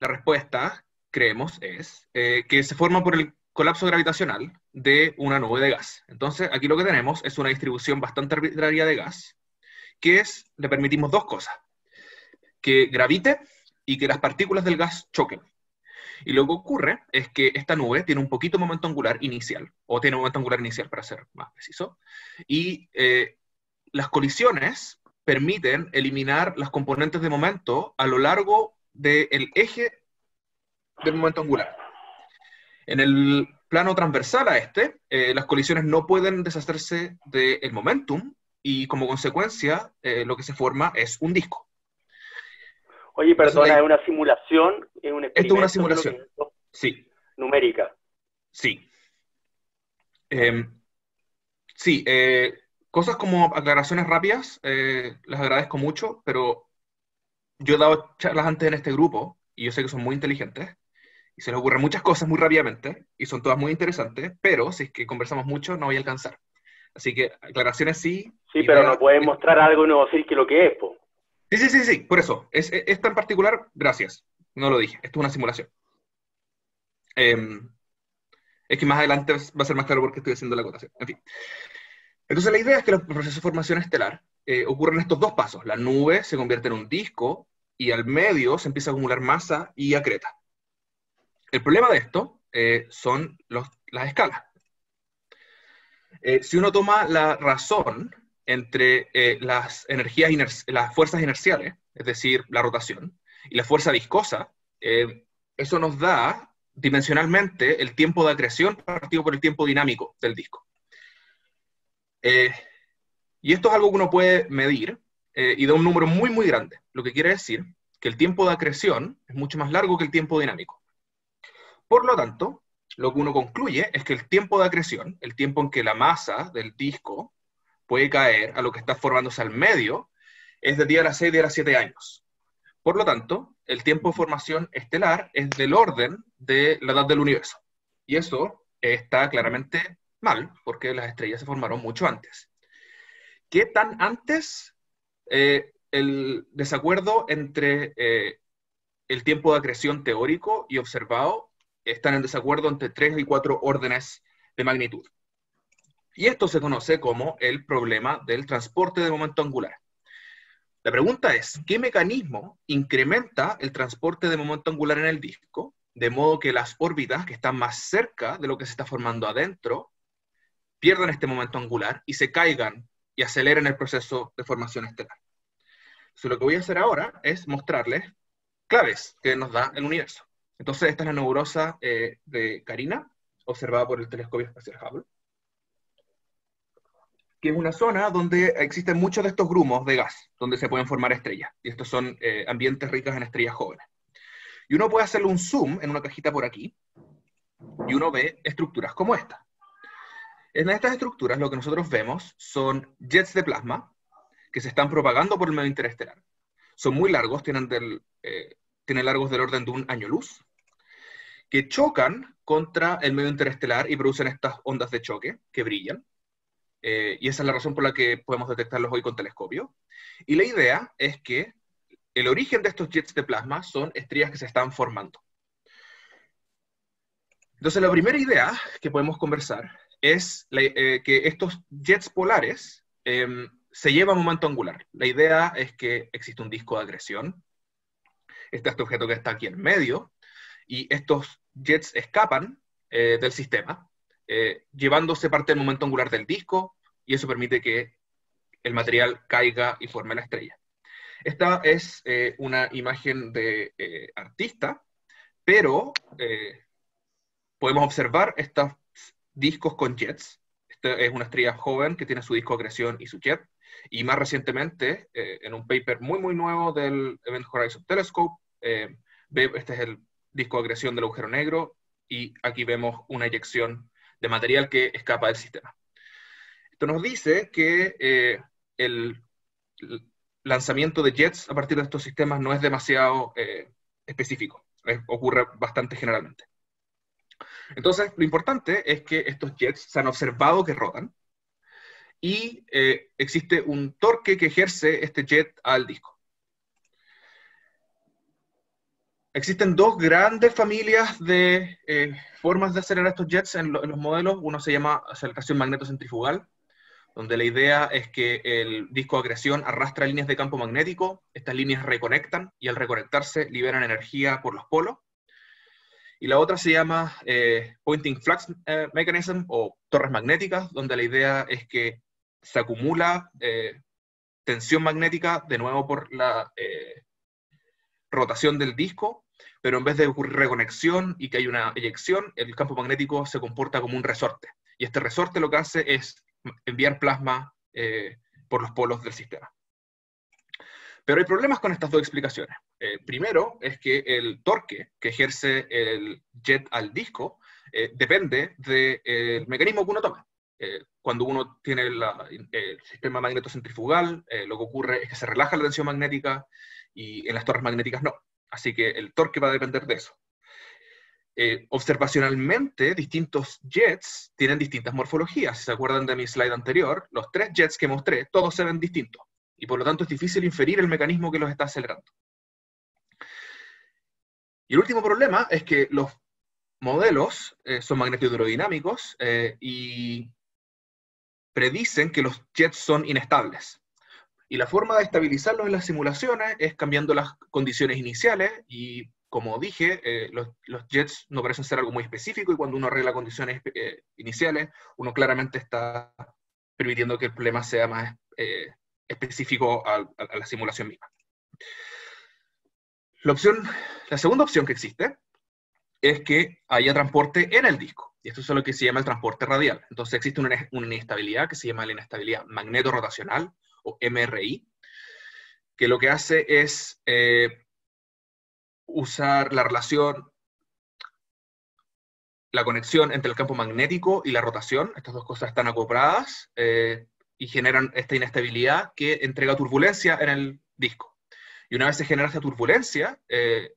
la respuesta, creemos, es eh, que se forma por el colapso gravitacional de una nube de gas. Entonces, aquí lo que tenemos es una distribución bastante arbitraria de gas, que es, le permitimos dos cosas, que gravite y que las partículas del gas choquen. Y lo que ocurre es que esta nube tiene un poquito momento angular inicial, o tiene momento angular inicial para ser más preciso, y eh, las colisiones permiten eliminar las componentes de momento a lo largo del eje del momento angular. En el plano transversal a este, eh, las colisiones no pueden deshacerse del momentum y como consecuencia eh, lo que se forma es un disco. Oye, perdona, ¿es una simulación? ¿Es un Esto es una simulación, sí. Numérica. Sí. Em, sí, eh, cosas como aclaraciones rápidas, las agradezco mucho, pero yo he dado charlas antes en este grupo y yo sé que son muy inteligentes y se les ocurren muchas cosas muy rápidamente y son todas muy interesantes, pero si es que conversamos mucho no voy a alcanzar. Así que aclaraciones sí. Sí, pero no puedes mostrar algo y no decir que lo que es, po. Sí, sí, sí, sí, por eso. Es, esta en particular, gracias. No lo dije, esto es una simulación. Em, es que más adelante va a ser más claro porque estoy haciendo la acotación. En fin. Entonces la idea es que los procesos de formación estelar eh, ocurren estos dos pasos. La nube se convierte en un disco y al medio se empieza a acumular masa y acreta. El problema de esto eh, son las escalas. Eh, si uno toma la razón entre las energías, las fuerzas inerciales, es decir, la rotación, y la fuerza viscosa, eso nos da dimensionalmente el tiempo de acreción partido por el tiempo dinámico del disco. Y esto es algo que uno puede medir y da un número muy, muy grande, lo que quiere decir que el tiempo de acreción es mucho más largo que el tiempo dinámico. Por lo tanto, lo que uno concluye es que el tiempo de acreción, el tiempo en que la masa del disco puede caer a lo que está formándose al medio, es de 10 a las 6, 10 a las 7 años. Por lo tanto, el tiempo de formación estelar es del orden de la edad del universo. Y eso está claramente mal, porque las estrellas se formaron mucho antes. ¿Qué tan antes eh, el desacuerdo entre eh, el tiempo de acreción teórico y observado están en desacuerdo entre 3 y 4 órdenes de magnitud? Y esto se conoce como el problema del transporte de momento angular. La pregunta es, ¿qué mecanismo incrementa el transporte de momento angular en el disco, de modo que las órbitas que están más cerca de lo que se está formando adentro pierdan este momento angular y se caigan y aceleren el proceso de formación estelar? Lo que voy a hacer ahora es mostrarles claves que nos da el universo. Entonces, esta es la nebulosa eh, de Carina, observada por el telescopio espacial Hubble que es una zona donde existen muchos de estos grumos de gas, donde se pueden formar estrellas. Y estos son eh, ambientes ricos en estrellas jóvenes. Y uno puede hacerle un zoom en una cajita por aquí, y uno ve estructuras como esta. En estas estructuras lo que nosotros vemos son jets de plasma que se están propagando por el medio interestelar. Son muy largos, tienen, eh, largos del orden de un año luz, que chocan contra el medio interestelar y producen estas ondas de choque que brillan eh, y esa es la razón por la que podemos detectarlos hoy con telescopio. Y la idea es que el origen de estos jets de plasma son estrellas que se están formando. Entonces, la primera idea que podemos conversar es eh, que estos jets polares em, se llevan momento angular. La idea es que existe un disco de agresión, este objeto que está aquí en medio, y estos jets escapan eh, del sistema, llevándose parte del momento angular del disco, y eso permite que el material caiga y forme la estrella. Esta es eh, una imagen de eh, artista, pero eh, podemos observar estos discos con jets. Esta es una estrella joven que tiene su disco de y su jet. Y más recientemente, en un paper muy, muy nuevo del Event Horizon Telescope, este es el disco de del agujero negro y aquí vemos una eyección de material que escapa del sistema. Esto nos dice que eh, el lanzamiento de jets a partir de estos sistemas no es demasiado eh, específico, ocurre bastante generalmente. Entonces, lo importante es que estos jets se han observado que rotan y eh, existe un torque que ejerce este jet al disco. Existen dos grandes familias de eh, formas de acelerar estos jets en, los modelos. Uno se llama aceleración magnetocentrifugal, donde la idea es que el disco de acreción arrastra líneas de campo magnético, estas líneas reconectan y al reconectarse liberan energía por los polos. Y la otra se llama eh, Pointing Flux eh, Mechanism o torres magnéticas, donde la idea es que se acumula tensión magnética de nuevo por la rotación del disco pero en vez de ocurrir reconexión y que hay una eyección, el campo magnético se comporta como un resorte. Y este resorte lo que hace es enviar plasma eh, por los polos del sistema. Pero hay problemas con estas dos explicaciones. Eh, primero es que el torque que ejerce el jet al disco eh, depende del mecanismo que uno toma. cuando uno tiene el sistema magnetocentrifugal, lo que ocurre es que se relaja la tensión magnética y en las torres magnéticas no. Así que el torque va a depender de eso. Eh, observacionalmente, distintos jets tienen distintas morfologías. Si se acuerdan de mi slide anterior, los tres jets que mostré, todos se ven distintos. Y por lo tanto es difícil inferir el mecanismo que los está acelerando. Y el último problema es que los modelos eh, son magnetohidrodinámicos eh, y predicen que los jets son inestables. Y la forma de estabilizarlos en las simulaciones es cambiando las condiciones iniciales y, como dije, eh, los, jets no parecen ser algo muy específico y cuando uno arregla condiciones eh, iniciales, uno claramente está permitiendo que el problema sea más eh, específico a, la simulación misma. La, opción, la segunda opción que existe es que haya transporte en el disco. Y esto es lo que se llama el transporte radial. Entonces existe una, una inestabilidad que se llama la inestabilidad magneto-rotacional, o MRI, que lo que hace es eh, usar la relación, la conexión entre el campo magnético y la rotación. Estas dos cosas están acopladas eh, y generan esta inestabilidad que entrega turbulencia en el disco. Y una vez se genera esta turbulencia, eh,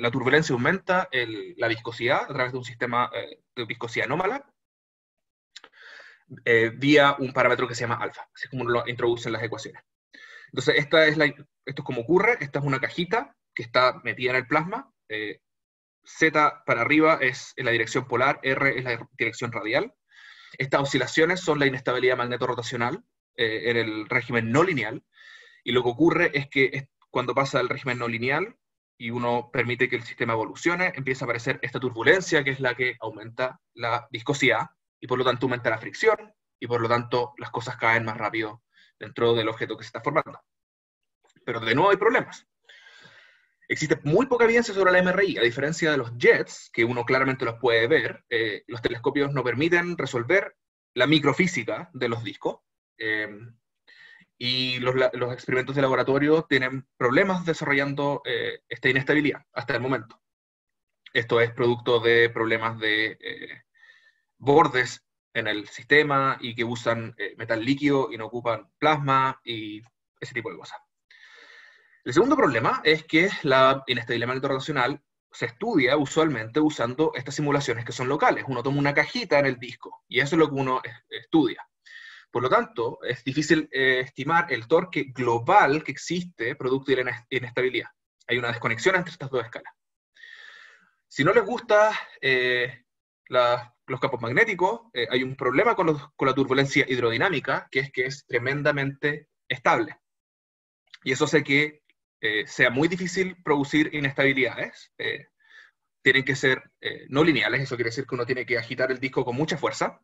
la turbulencia aumenta la viscosidad a través de un sistema de viscosidad anómala eh, vía un parámetro que se llama alfa, así como lo introducen las ecuaciones. Entonces, esta es la, esto es como ocurre, esta es una cajita que está metida en el plasma, eh, Z para arriba es en la dirección polar, R es la dirección radial. Estas oscilaciones son la inestabilidad magneto-rotacional eh, en el régimen no lineal, y lo que ocurre es que cuando pasa el régimen no lineal y uno permite que el sistema evolucione, empieza a aparecer esta turbulencia que es la que aumenta la viscosidad, y por lo tanto aumenta la fricción y por lo tanto las cosas caen más rápido dentro del objeto que se está formando. Pero de nuevo hay problemas. Existe muy poca evidencia sobre la MRI, a diferencia de los jets, que uno claramente los puede ver, eh, los telescopios no permiten resolver la microfísica de los discos. Eh, y los, experimentos de laboratorio tienen problemas desarrollando eh, esta inestabilidad hasta el momento. Esto es producto de problemas de bordes en el sistema y que usan metal líquido y no ocupan plasma y ese tipo de cosas. El segundo problema es que la inestabilidad magnetorotacional se estudia usualmente usando estas simulaciones que son locales. Uno toma una cajita en el disco y eso es lo que uno estudia. Por lo tanto, es difícil eh, estimar el torque global que existe producto de la inestabilidad. Hay una desconexión entre estas dos escalas. Si no les gusta eh, los campos magnéticos, eh, hay un problema con, la turbulencia hidrodinámica, que es que es tremendamente estable. Y eso hace que eh, sea muy difícil producir inestabilidades. Eh, tienen que ser no lineales, eso quiere decir que uno tiene que agitar el disco con mucha fuerza.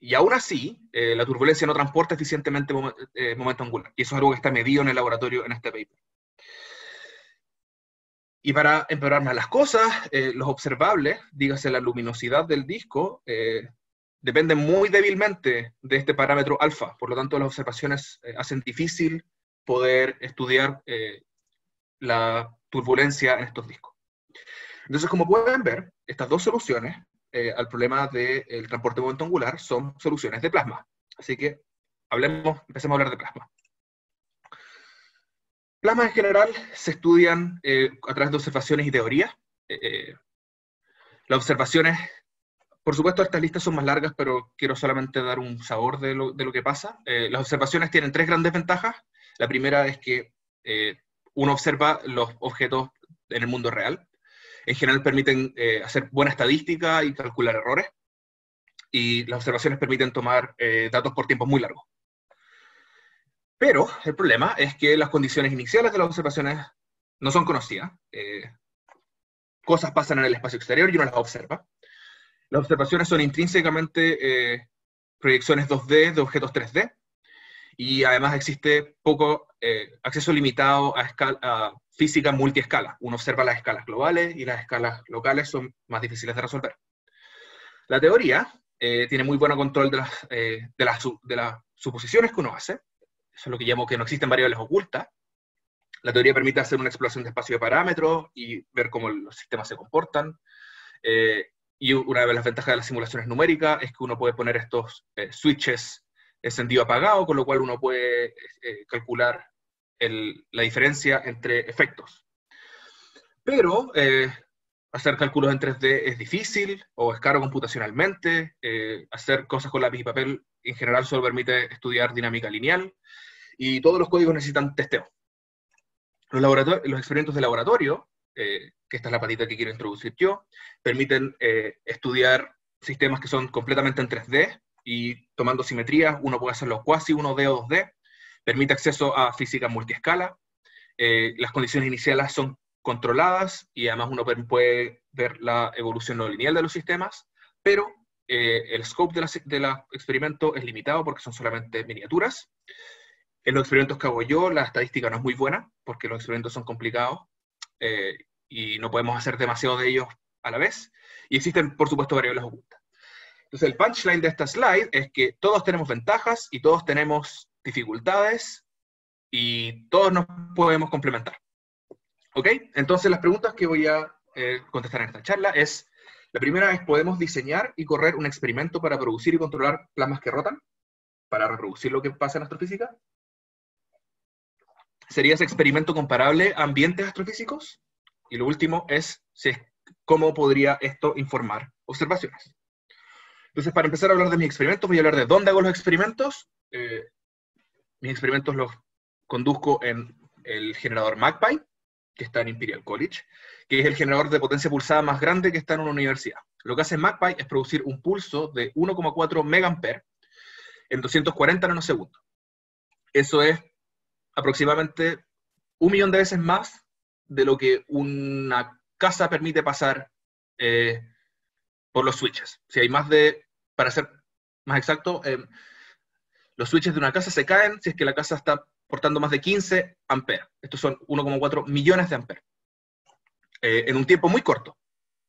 y aún así, la turbulencia no transporta eficientemente momento angular. Y eso es algo que está medido en el laboratorio en este paper. Y para empeorar más las cosas, eh, los observables, dígase la luminosidad del disco, eh, dependen muy débilmente de este parámetro alfa. Por lo tanto, las observaciones eh, hacen difícil poder estudiar la turbulencia en estos discos. Entonces, como pueden ver, estas dos soluciones al problema del transporte de momento angular son soluciones de plasma. Así que hablemos, empecemos a hablar de plasma. Plasmas en general se estudian eh, a través de observaciones y teorías. Eh, eh, las observaciones, por supuesto, estas listas son más largas, pero quiero solamente dar un sabor de lo, que pasa. las observaciones tienen tres grandes ventajas. La primera es que uno observa los objetos en el mundo real. En general permiten hacer buena estadística y calcular errores. Y las observaciones permiten tomar datos por tiempos muy largos. Pero el problema es que las condiciones iniciales de las observaciones no son conocidas. Eh, cosas pasan en el espacio exterior y uno las observa. Las observaciones son intrínsecamente eh, proyecciones 2D de objetos 3D y además existe poco eh, acceso limitado a, física multiescala. Uno observa las escalas globales y las escalas locales son más difíciles de resolver. La teoría tiene muy buen control de las, de, de las suposiciones que uno hace, eso es lo que llamo que no existen variables ocultas, la teoría permite hacer una exploración de espacio de parámetros y ver cómo los sistemas se comportan. Eh, y una de las ventajas de las simulaciones numéricas es que uno puede poner estos eh, switches encendido-apagado, con lo cual uno puede eh, calcular la diferencia entre efectos. Pero hacer cálculos en 3D es difícil o es caro computacionalmente. hacer cosas con lápiz y papel en general solo permite estudiar dinámica lineal y todos los códigos necesitan testeo. Los, experimentos de laboratorio, eh, que esta es la patita que quiero introducir yo, permiten eh, estudiar sistemas que son completamente en 3D y tomando simetrías, uno puede hacerlo cuasi 1D o 2D, permite acceso a física multiescala, eh, las condiciones iniciales son controladas y además uno puede ver la evolución no lineal de los sistemas, pero el scope de los experimentos es limitado porque son solamente miniaturas. En los experimentos que hago yo, la estadística no es muy buena, porque los experimentos son complicados eh, y no podemos hacer demasiado de ellos a la vez. Y existen, por supuesto, variables ocultas. Entonces, el punchline de esta slide es que todos tenemos ventajas y todos tenemos dificultades y todos nos podemos complementar. ¿Ok? Entonces, las preguntas que voy a eh, contestar en esta charla es, la primera es, ¿podemos diseñar y correr un experimento para producir y controlar plasmas que rotan? Para reproducir lo que pasa en astrofísica. ¿Sería ese experimento comparable a ambientes astrofísicos? Y lo último es cómo podría esto informar observaciones. Entonces, para empezar a hablar de mis experimentos, voy a hablar de dónde hago los experimentos. Eh, mis experimentos los conduzco en el generador MagPi, que está en Imperial College, que es el generador de potencia pulsada más grande que está en una universidad. Lo que hace MagPi es producir un pulso de 1,4 megaamperes en 240 nanosegundos. Eso es aproximadamente un millón de veces más de lo que una casa permite pasar eh, por los switches. Si hay más de, para ser más exacto, eh, los switches de una casa se caen si es que la casa está portando más de 15 amperes. Estos son 1,4 millones de amperes. Eh, en un tiempo muy corto.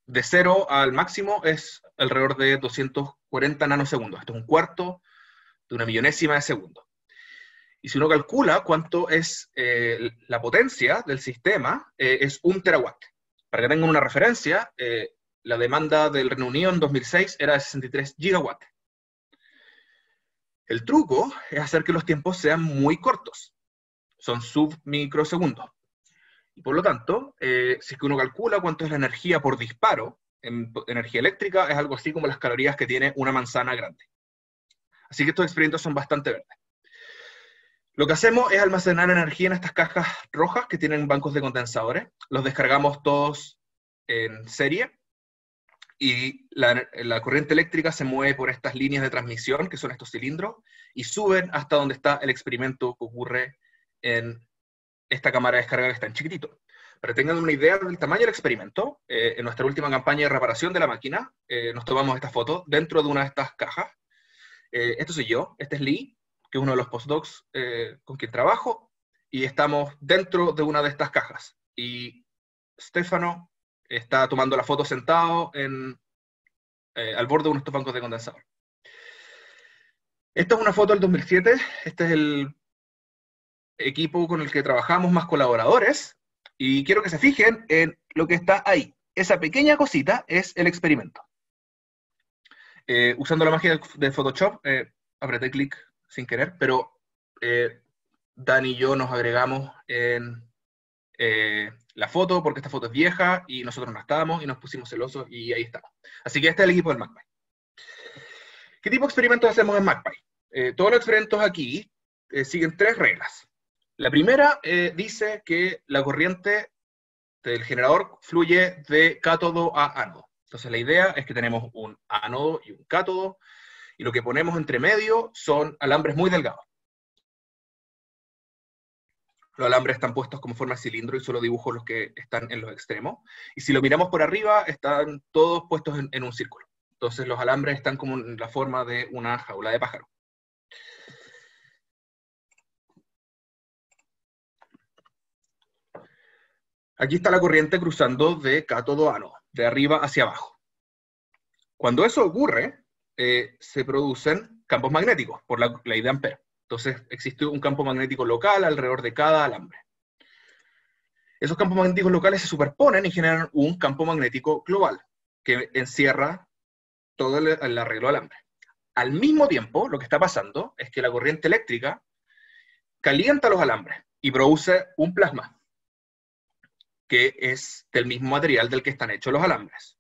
De cero al máximo es alrededor de 240 nanosegundos. Esto es un cuarto de una millonésima de segundo. Y si uno calcula cuánto es eh, la potencia del sistema, eh, es un terawatt. Para que tengan una referencia, eh, la demanda del Reino Unido en 2006 era de 63 gigawatts. El truco es hacer que los tiempos sean muy cortos. Son submicrosegundos. Y por lo tanto, si es que uno calcula cuánto es la energía por disparo en energía eléctrica, es algo así como las calorías que tiene una manzana grande. Así que estos experimentos son bastante verdes. Lo que hacemos es almacenar energía en estas cajas rojas que tienen bancos de condensadores. Los descargamos todos en serie y la, corriente eléctrica se mueve por estas líneas de transmisión, que son estos cilindros, y suben hasta donde está el experimento que ocurre en esta cámara de descarga que está en chiquitito. Para que tengan una idea del tamaño del experimento, eh, en nuestra última campaña de reparación de la máquina, eh, nos tomamos esta foto dentro de una de estas cajas. Eh, esto soy yo, este es Lee, que es uno de los postdocs eh, con quien trabajo, y estamos dentro de una de estas cajas. Y Stefano está tomando la foto sentado en, eh, al borde de uno de estos bancos de condensador. Esta es una foto del 2007, este es el equipo con el que trabajamos más colaboradores, y quiero que se fijen en lo que está ahí. Esa pequeña cosita es el experimento. Eh, usando la magia de Photoshop, apreté clic sin querer, pero eh, Dan y yo nos agregamos en eh, la foto porque esta foto es vieja y nosotros no estábamos y nos pusimos celosos y ahí estamos. Así que este es el equipo del MacPy. ¿Qué tipo de experimentos hacemos en MacPy? Eh, todos los experimentos aquí siguen tres reglas. La primera eh, dice que la corriente del generador fluye de cátodo a ánodo. Entonces la idea es que tenemos un ánodo y un cátodo, y lo que ponemos entre medio son alambres muy delgados. Los alambres están puestos como forma de cilindro y solo dibujo los que están en los extremos. Y si lo miramos por arriba, están todos puestos en, un círculo. Entonces los alambres están como en la forma de una jaula de pájaro. Aquí está la corriente cruzando de cátodo a ánodo, de arriba hacia abajo. Cuando eso ocurre, eh, se producen campos magnéticos por la ley de Ampere. Entonces existe un campo magnético local alrededor de cada alambre. Esos campos magnéticos locales se superponen y generan un campo magnético global que encierra todo el, arreglo de alambre. Al mismo tiempo, lo que está pasando es que la corriente eléctrica calienta los alambres y produce un plasma, que es del mismo material del que están hechos los alambres.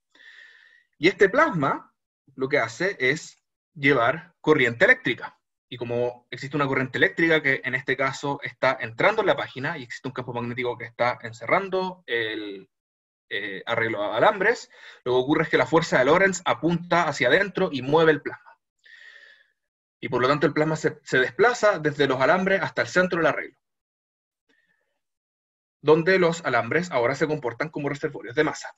Y este plasma lo que hace es llevar corriente eléctrica. Y como existe una corriente eléctrica que en este caso está entrando en la página y existe un campo magnético que está encerrando el eh, arreglo de alambres, lo que ocurre es que la fuerza de Lorentz apunta hacia adentro y mueve el plasma. Y por lo tanto el plasma se, desplaza desde los alambres hasta el centro del arreglo, donde los alambres ahora se comportan como reservorios de masa.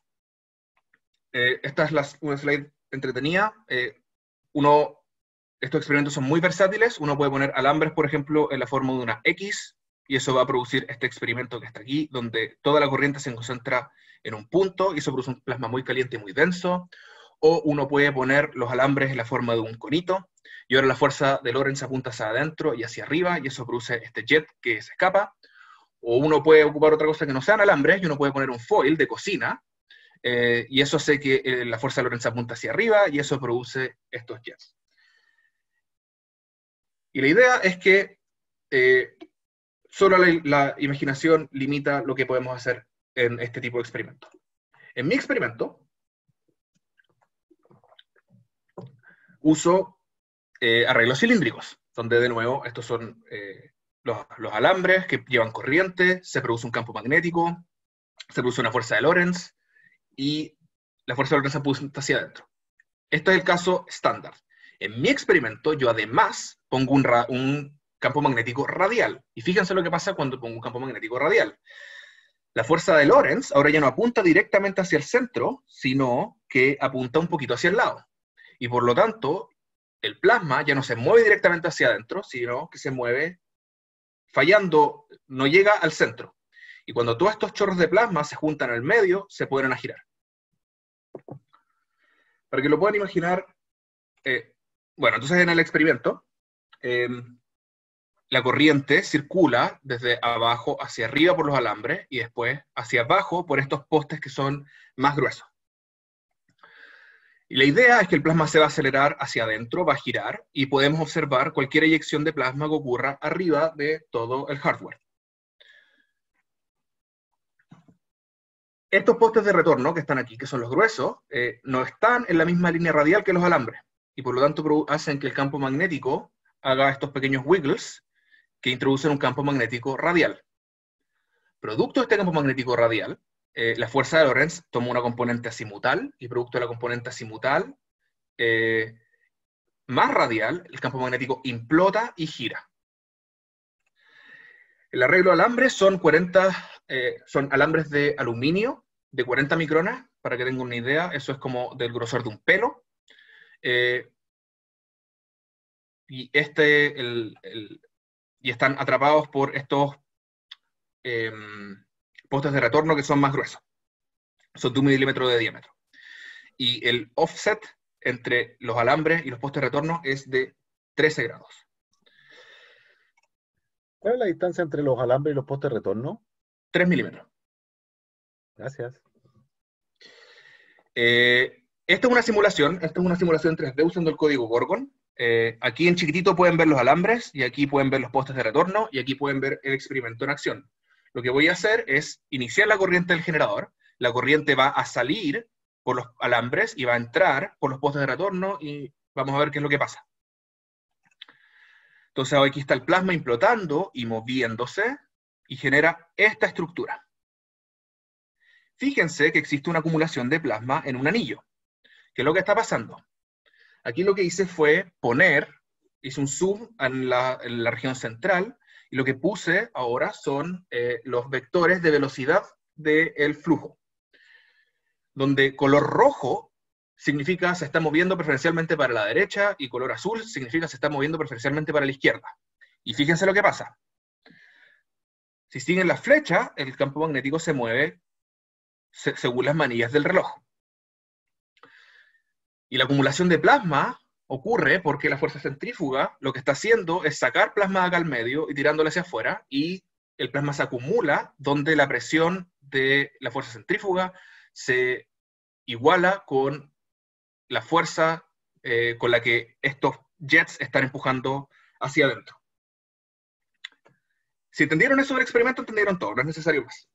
Eh, esta es la, una slide entretenida. Eh, uno estos experimentos son muy versátiles. Uno puede poner alambres, por ejemplo, en la forma de una X, y eso va a producir este experimento que está aquí, donde toda la corriente se concentra en un punto, y eso produce un plasma muy caliente y muy denso. O uno puede poner los alambres en la forma de un conito, y ahora la fuerza de Lorentz apunta hacia adentro y hacia arriba, y eso produce este jet que se escapa. O uno puede ocupar otra cosa que no sean alambres, y uno puede poner un foil de cocina, eh, y eso hace que eh, la fuerza de Lorentz apunta hacia arriba, y eso produce estos jets. Y la idea es que eh, solo la, imaginación limita lo que podemos hacer en este tipo de experimentos. En mi experimento, uso eh, arreglos cilíndricos, donde de nuevo estos son eh, los, alambres que llevan corriente, se produce un campo magnético, se produce una fuerza de Lorentz y la fuerza de Lorentz apunta hacia adentro. Este es el caso estándar. En mi experimento, yo además pongo un, campo magnético radial. Y fíjense lo que pasa cuando pongo un campo magnético radial. La fuerza de Lorentz ahora ya no apunta directamente hacia el centro, sino que apunta un poquito hacia el lado. Y por lo tanto, el plasma ya no se mueve directamente hacia adentro, sino que se mueve fallando, no llega al centro. Y cuando todos estos chorros de plasma se juntan al medio, se pueden a girar. Para que lo puedan imaginar, eh, bueno, entonces en el experimento, em, la corriente circula desde abajo hacia arriba por los alambres y después hacia abajo por estos postes que son más gruesos. Y la idea es que el plasma se va a acelerar hacia adentro, va a girar, y podemos observar cualquier eyección de plasma que ocurra arriba de todo el hardware. Estos postes de retorno que están aquí, que son los gruesos, eh, no están en la misma línea radial que los alambres y por lo tanto hacen que el campo magnético haga estos pequeños wiggles que introducen un campo magnético radial. Producto de este campo magnético radial, eh, la fuerza de Lorentz toma una componente azimutal y producto de la componente azimutal eh, más radial, el campo magnético implota y gira. El arreglo de alambres son 40, eh, son alambres de aluminio de 40 micronas, para que tengan una idea, eso es como del grosor de un pelo. Eh, y, este, y están atrapados por estos em, postes de retorno que son más gruesos. Son de un milímetro de diámetro. Y el offset entre los alambres y los postes de retorno es de 13 grados. ¿Cuál es la distancia entre los alambres y los postes de retorno? 3 milímetros. Gracias. Eh, esta es una simulación, esta es una simulación 3D usando el código Gorgon. Eh, aquí en chiquitito pueden ver los alambres, y aquí pueden ver los postes de retorno, y aquí pueden ver el experimento en acción. Lo que voy a hacer es iniciar la corriente del generador, la corriente va a salir por los alambres y va a entrar por los postes de retorno, y vamos a ver qué es lo que pasa. Entonces aquí está el plasma implotando y moviéndose, y genera esta estructura. Fíjense que existe una acumulación de plasma en un anillo. ¿Qué es lo que está pasando? Aquí lo que hice fue poner, hice un zoom en la, región central, y lo que puse ahora son eh, los vectores de velocidad del flujo, donde color rojo significa se está moviendo preferencialmente para la derecha y color azul significa se está moviendo preferencialmente para la izquierda. Y fíjense lo que pasa. Si siguen la flecha, el campo magnético se mueve según las manillas del reloj. Y la acumulación de plasma ocurre porque la fuerza centrífuga lo que está haciendo es sacar plasma acá al medio y tirándolo hacia afuera, y el plasma se acumula donde la presión de la fuerza centrífuga se iguala con la fuerza eh, con la que estos jets están empujando hacia adentro. Si entendieron eso del experimento, entendieron todo, no es necesario más.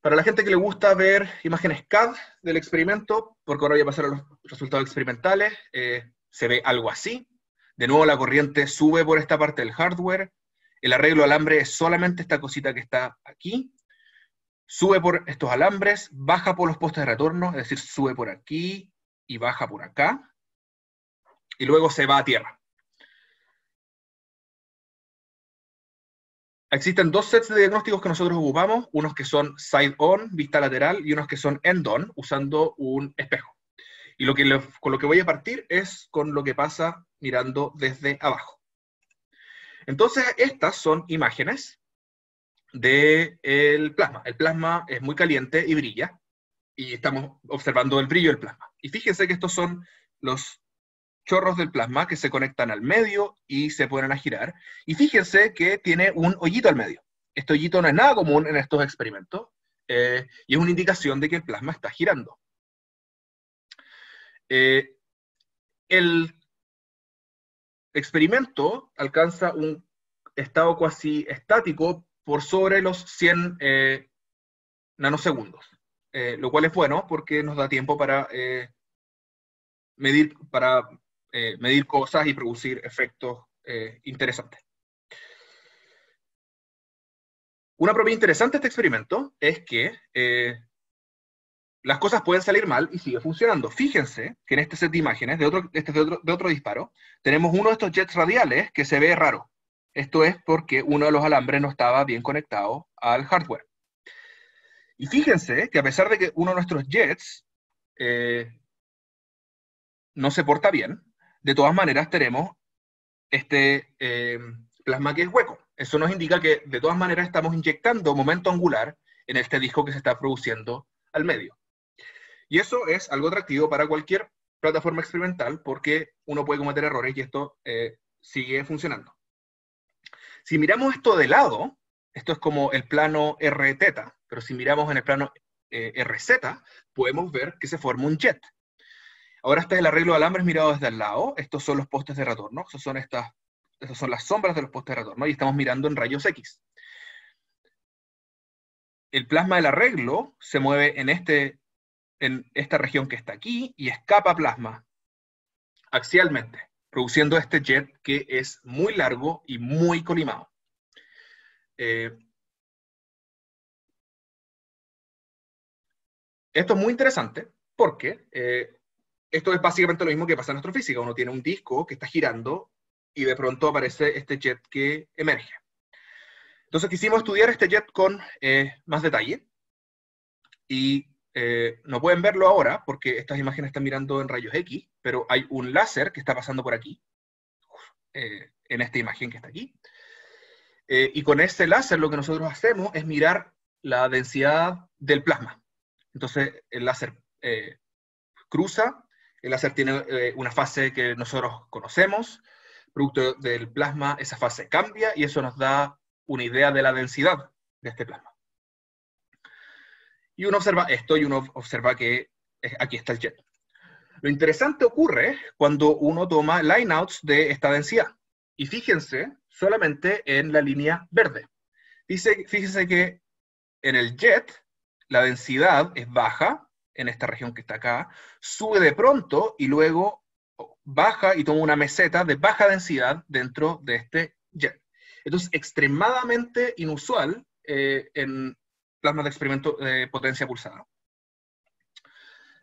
Para la gente que le gusta ver imágenes CAD del experimento, porque ahora voy a pasar a los resultados experimentales, eh, se ve algo así. De nuevo la corriente sube por esta parte del hardware. El arreglo alambre es solamente esta cosita que está aquí. Sube por estos alambres, baja por los postes de retorno, es decir, sube por aquí y baja por acá. Y luego se va a tierra. Existen dos sets de diagnósticos que nosotros ocupamos, unos que son side-on, vista lateral, y unos que son end-on, usando un espejo. Y lo que con lo que voy a partir es con lo que pasa mirando desde abajo. Entonces, estas son imágenes del plasma. El plasma es muy caliente y brilla, y estamos observando el brillo del plasma. Y fíjense que estos son los chorros del plasma que se conectan al medio y se ponen a girar. Y fíjense que tiene un hoyito al medio. Este hoyito no es nada común en estos experimentos eh, y es una indicación de que el plasma está girando. Eh, el experimento alcanza un estado cuasi estático por sobre los 100 eh, nanosegundos, lo cual es bueno porque nos da tiempo para medir, para eh, medir cosas y producir efectos eh, interesantes. Una propiedad interesante de este experimento es que eh, las cosas pueden salir mal y sigue funcionando. Fíjense que en este set de imágenes, de otro, este otro, de otro disparo, tenemos uno de estos jets radiales que se ve raro. Esto es porque uno de los alambres no estaba bien conectado al hardware. Y fíjense que a pesar de que uno de nuestros jets no se porta bien, de todas maneras tenemos este eh, plasma que es hueco. Eso nos indica que de todas maneras estamos inyectando momento angular en este disco que se está produciendo al medio. Y eso es algo atractivo para cualquier plataforma experimental porque uno puede cometer errores y esto eh, sigue funcionando. Si miramos esto de lado, esto es como el plano R teta, pero si miramos en el plano eh, RZ, podemos ver que se forma un jet. Ahora este es el arreglo de alambres mirado desde el lado. Estos son los postes de retorno. Estos son estas, estas son las sombras de los postes de retorno. Y estamos mirando en rayos X. El plasma del arreglo se mueve en, este, en esta región que está aquí y escapa plasma axialmente, produciendo este jet que es muy largo y muy colimado. Eh, esto es muy interesante porque eh, esto es básicamente lo mismo que pasa en astrofísica. Uno tiene un disco que está girando y de pronto aparece este jet que emerge. Entonces quisimos estudiar este jet con eh, más detalle y eh, no pueden verlo ahora porque estas imágenes están mirando en rayos X, pero hay un láser que está pasando por aquí, eh, en esta imagen que está aquí. y con ese láser lo que nosotros hacemos es mirar la densidad del plasma. Entonces el láser cruza el láser tiene eh, una fase que nosotros conocemos, producto del plasma, esa fase cambia y eso nos da una idea de la densidad de este plasma. Y uno observa esto y uno observa que aquí está el jet. Lo interesante ocurre cuando uno toma lineouts de esta densidad. Y fíjense solamente en la línea verde. Dice, fíjense que en el jet la densidad es baja en esta región que está acá, sube de pronto y luego baja y toma una meseta de baja densidad dentro de este jet. Esto es extremadamente inusual eh, en plasmas de experimento de potencia pulsada.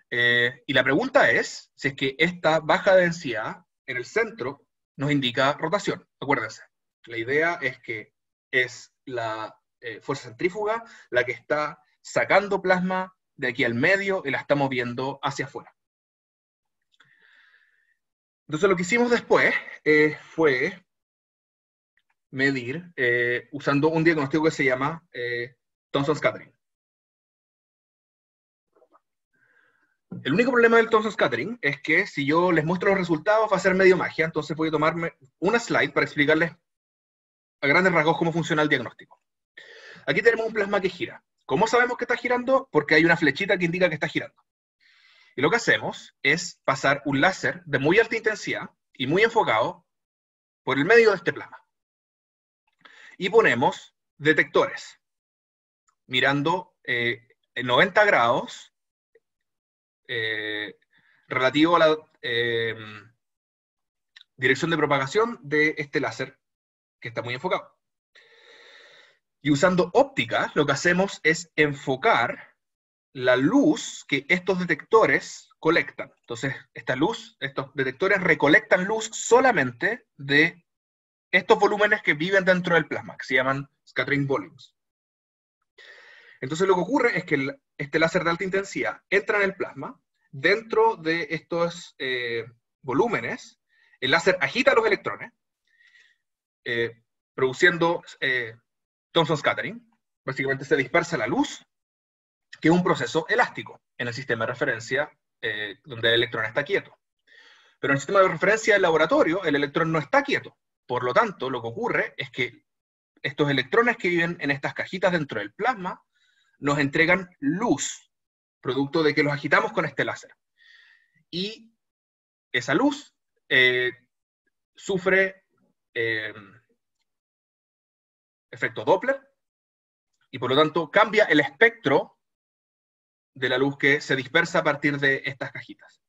Eh, y la pregunta es si es que esta baja densidad en el centro nos indica rotación. Acuérdense, la idea es que es la eh, fuerza centrífuga la que está sacando plasma de aquí al medio y la está moviendo hacia afuera. Entonces lo que hicimos después eh, fue medir usando un diagnóstico que se llama Thomson Scattering. El único problema del Thomson Scattering es que si yo les muestro los resultados va a ser medio magia, entonces voy a tomarme una slide para explicarles a grandes rasgos cómo funciona el diagnóstico. Aquí tenemos un plasma que gira. ¿Cómo sabemos que está girando? Porque hay una flechita que indica que está girando. Y lo que hacemos es pasar un láser de muy alta intensidad y muy enfocado por el medio de este plasma. Y ponemos detectores, mirando eh, en 90 grados eh, relativo a la eh, dirección de propagación de este láser que está muy enfocado. Y usando óptica, lo que hacemos es enfocar la luz que estos detectores colectan. Entonces, esta luz, estos detectores recolectan luz solamente de estos volúmenes que viven dentro del plasma, que se llaman scattering volumes. Entonces lo que ocurre es que este láser de alta intensidad entra en el plasma, dentro de estos eh, volúmenes, el láser agita los electrones, eh, produciendo eh, Thomson scattering. Básicamente se dispersa la luz, que es un proceso elástico en el sistema de referencia donde el electrón está quieto. Pero en el sistema de referencia del laboratorio, el electrón no está quieto. Por lo tanto, lo que ocurre es que estos electrones que viven en estas cajitas dentro del plasma nos entregan luz, producto de que los agitamos con este láser. Y esa luz eh, sufre eh, efecto Doppler y por lo tanto cambia el espectro de la luz que se dispersa a partir de estas cajitas.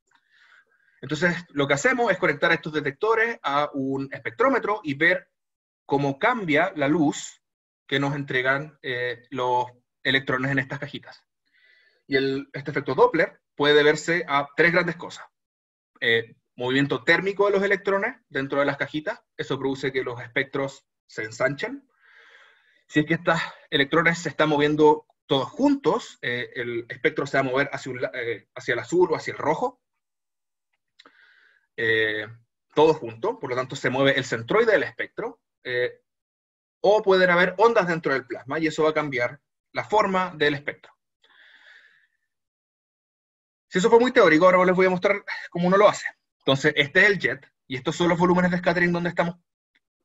Entonces, lo que hacemos es conectar estos detectores a un espectrómetro y ver cómo cambia la luz que nos entregan eh, los electrones en estas cajitas. Y este efecto Doppler puede deberse a tres grandes cosas. Eh, movimiento térmico de los electrones dentro de las cajitas, eso produce que los espectros se ensanchen. Si es que estos electrones se están moviendo todos juntos, eh, el espectro se va a mover hacia, eh, el azul o hacia el rojo. todos juntos, por lo tanto se mueve el centroide del espectro. o pueden haber ondas dentro del plasma y eso va a cambiar la forma del espectro. Si eso fue muy teórico, ahora les voy a mostrar cómo uno lo hace. Entonces, este es el jet, y estos son los volúmenes de scattering donde estamos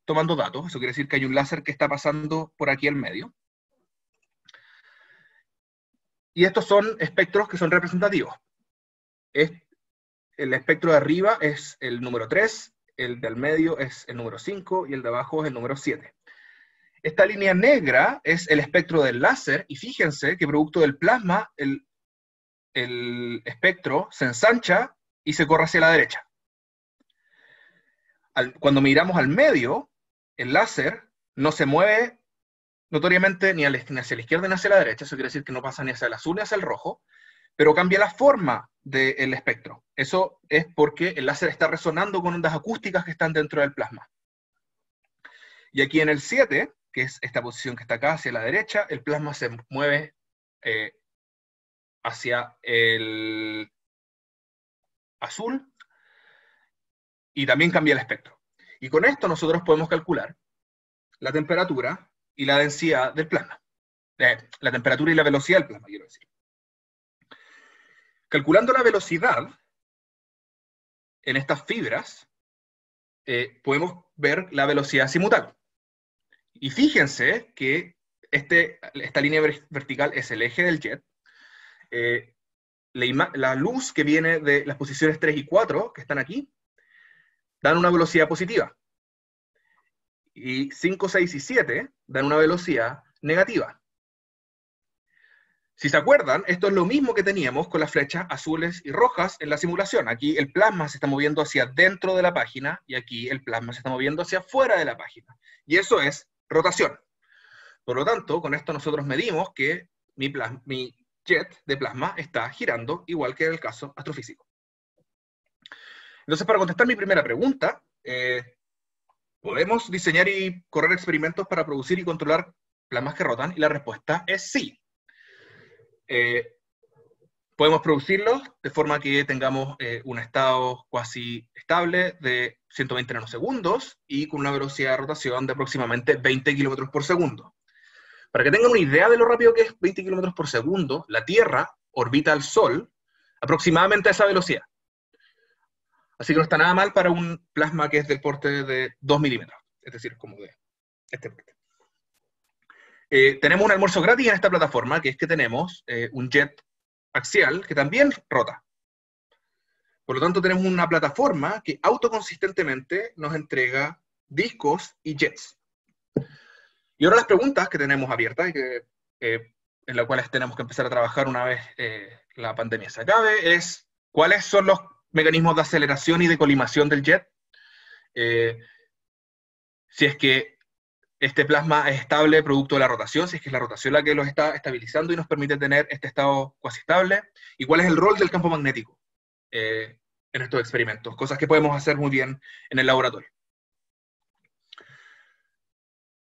tomando datos. Eso quiere decir que hay un láser que está pasando por aquí al medio. Y estos son espectros que son representativos. el espectro de arriba es el número 3, el del medio es el número 5 y el de abajo es el número 7. Esta línea negra es el espectro del láser y fíjense que producto del plasma el, espectro se ensancha y se corre hacia la derecha. cuando miramos al medio, el láser no se mueve notoriamente ni, hacia la izquierda ni hacia la derecha, eso quiere decir que no pasa ni hacia el azul ni hacia el rojo, pero cambia la forma del espectro. Eso es porque el láser está resonando con ondas acústicas que están dentro del plasma. Y aquí en el 7 que es esta posición que está acá hacia la derecha, el plasma se mueve eh, hacia el azul y también cambia el espectro. Y con esto nosotros podemos calcular la temperatura y la densidad del plasma. Eh, la temperatura y la velocidad del plasma, quiero decir. Calculando la velocidad en estas fibras, eh, podemos ver la velocidad simultánea. Y fíjense que este, esta línea vertical es el eje del jet. Eh, la, luz que viene de las posiciones 3 y 4, que están aquí, dan una velocidad positiva. Y 5, 6 y 7 dan una velocidad negativa. Si se acuerdan, esto es lo mismo que teníamos con las flechas azules y rojas en la simulación. Aquí el plasma se está moviendo hacia dentro de la página y aquí el plasma se está moviendo hacia afuera de la página. Y eso es rotación. Por lo tanto, con esto nosotros medimos que mi, mi jet de plasma está girando igual que en el caso astrofísico. Entonces, para contestar mi primera pregunta, eh, ¿podemos diseñar y correr experimentos para producir y controlar plasmas que rotan? Y la respuesta es sí. Eh, podemos producirlos de forma que tengamos eh, un estado cuasi estable de 120 nanosegundos y con una velocidad de rotación de aproximadamente 20 kilómetros por segundo. Para que tengan una idea de lo rápido que es 20 kilómetros por segundo, la Tierra orbita al Sol aproximadamente a esa velocidad. Así que no está nada mal para un plasma que es del porte de 2 milímetros, es decir, como de este porte. Eh, tenemos un almuerzo gratis en esta plataforma, que es que tenemos eh, un jet axial que también rota. Por lo tanto, tenemos una plataforma que autoconsistentemente nos entrega discos y jets. Y ahora las preguntas que tenemos abiertas y eh, en las cuales tenemos que empezar a trabajar una vez la pandemia se acabe es cuáles son los mecanismos de aceleración y de colimación del jet. Eh, si es que este plasma es estable producto de la rotación, si es que es la rotación la que los está estabilizando y nos permite tener este estado cuasi estable, y cuál es el rol del campo magnético en estos experimentos, cosas que podemos hacer muy bien en el laboratorio.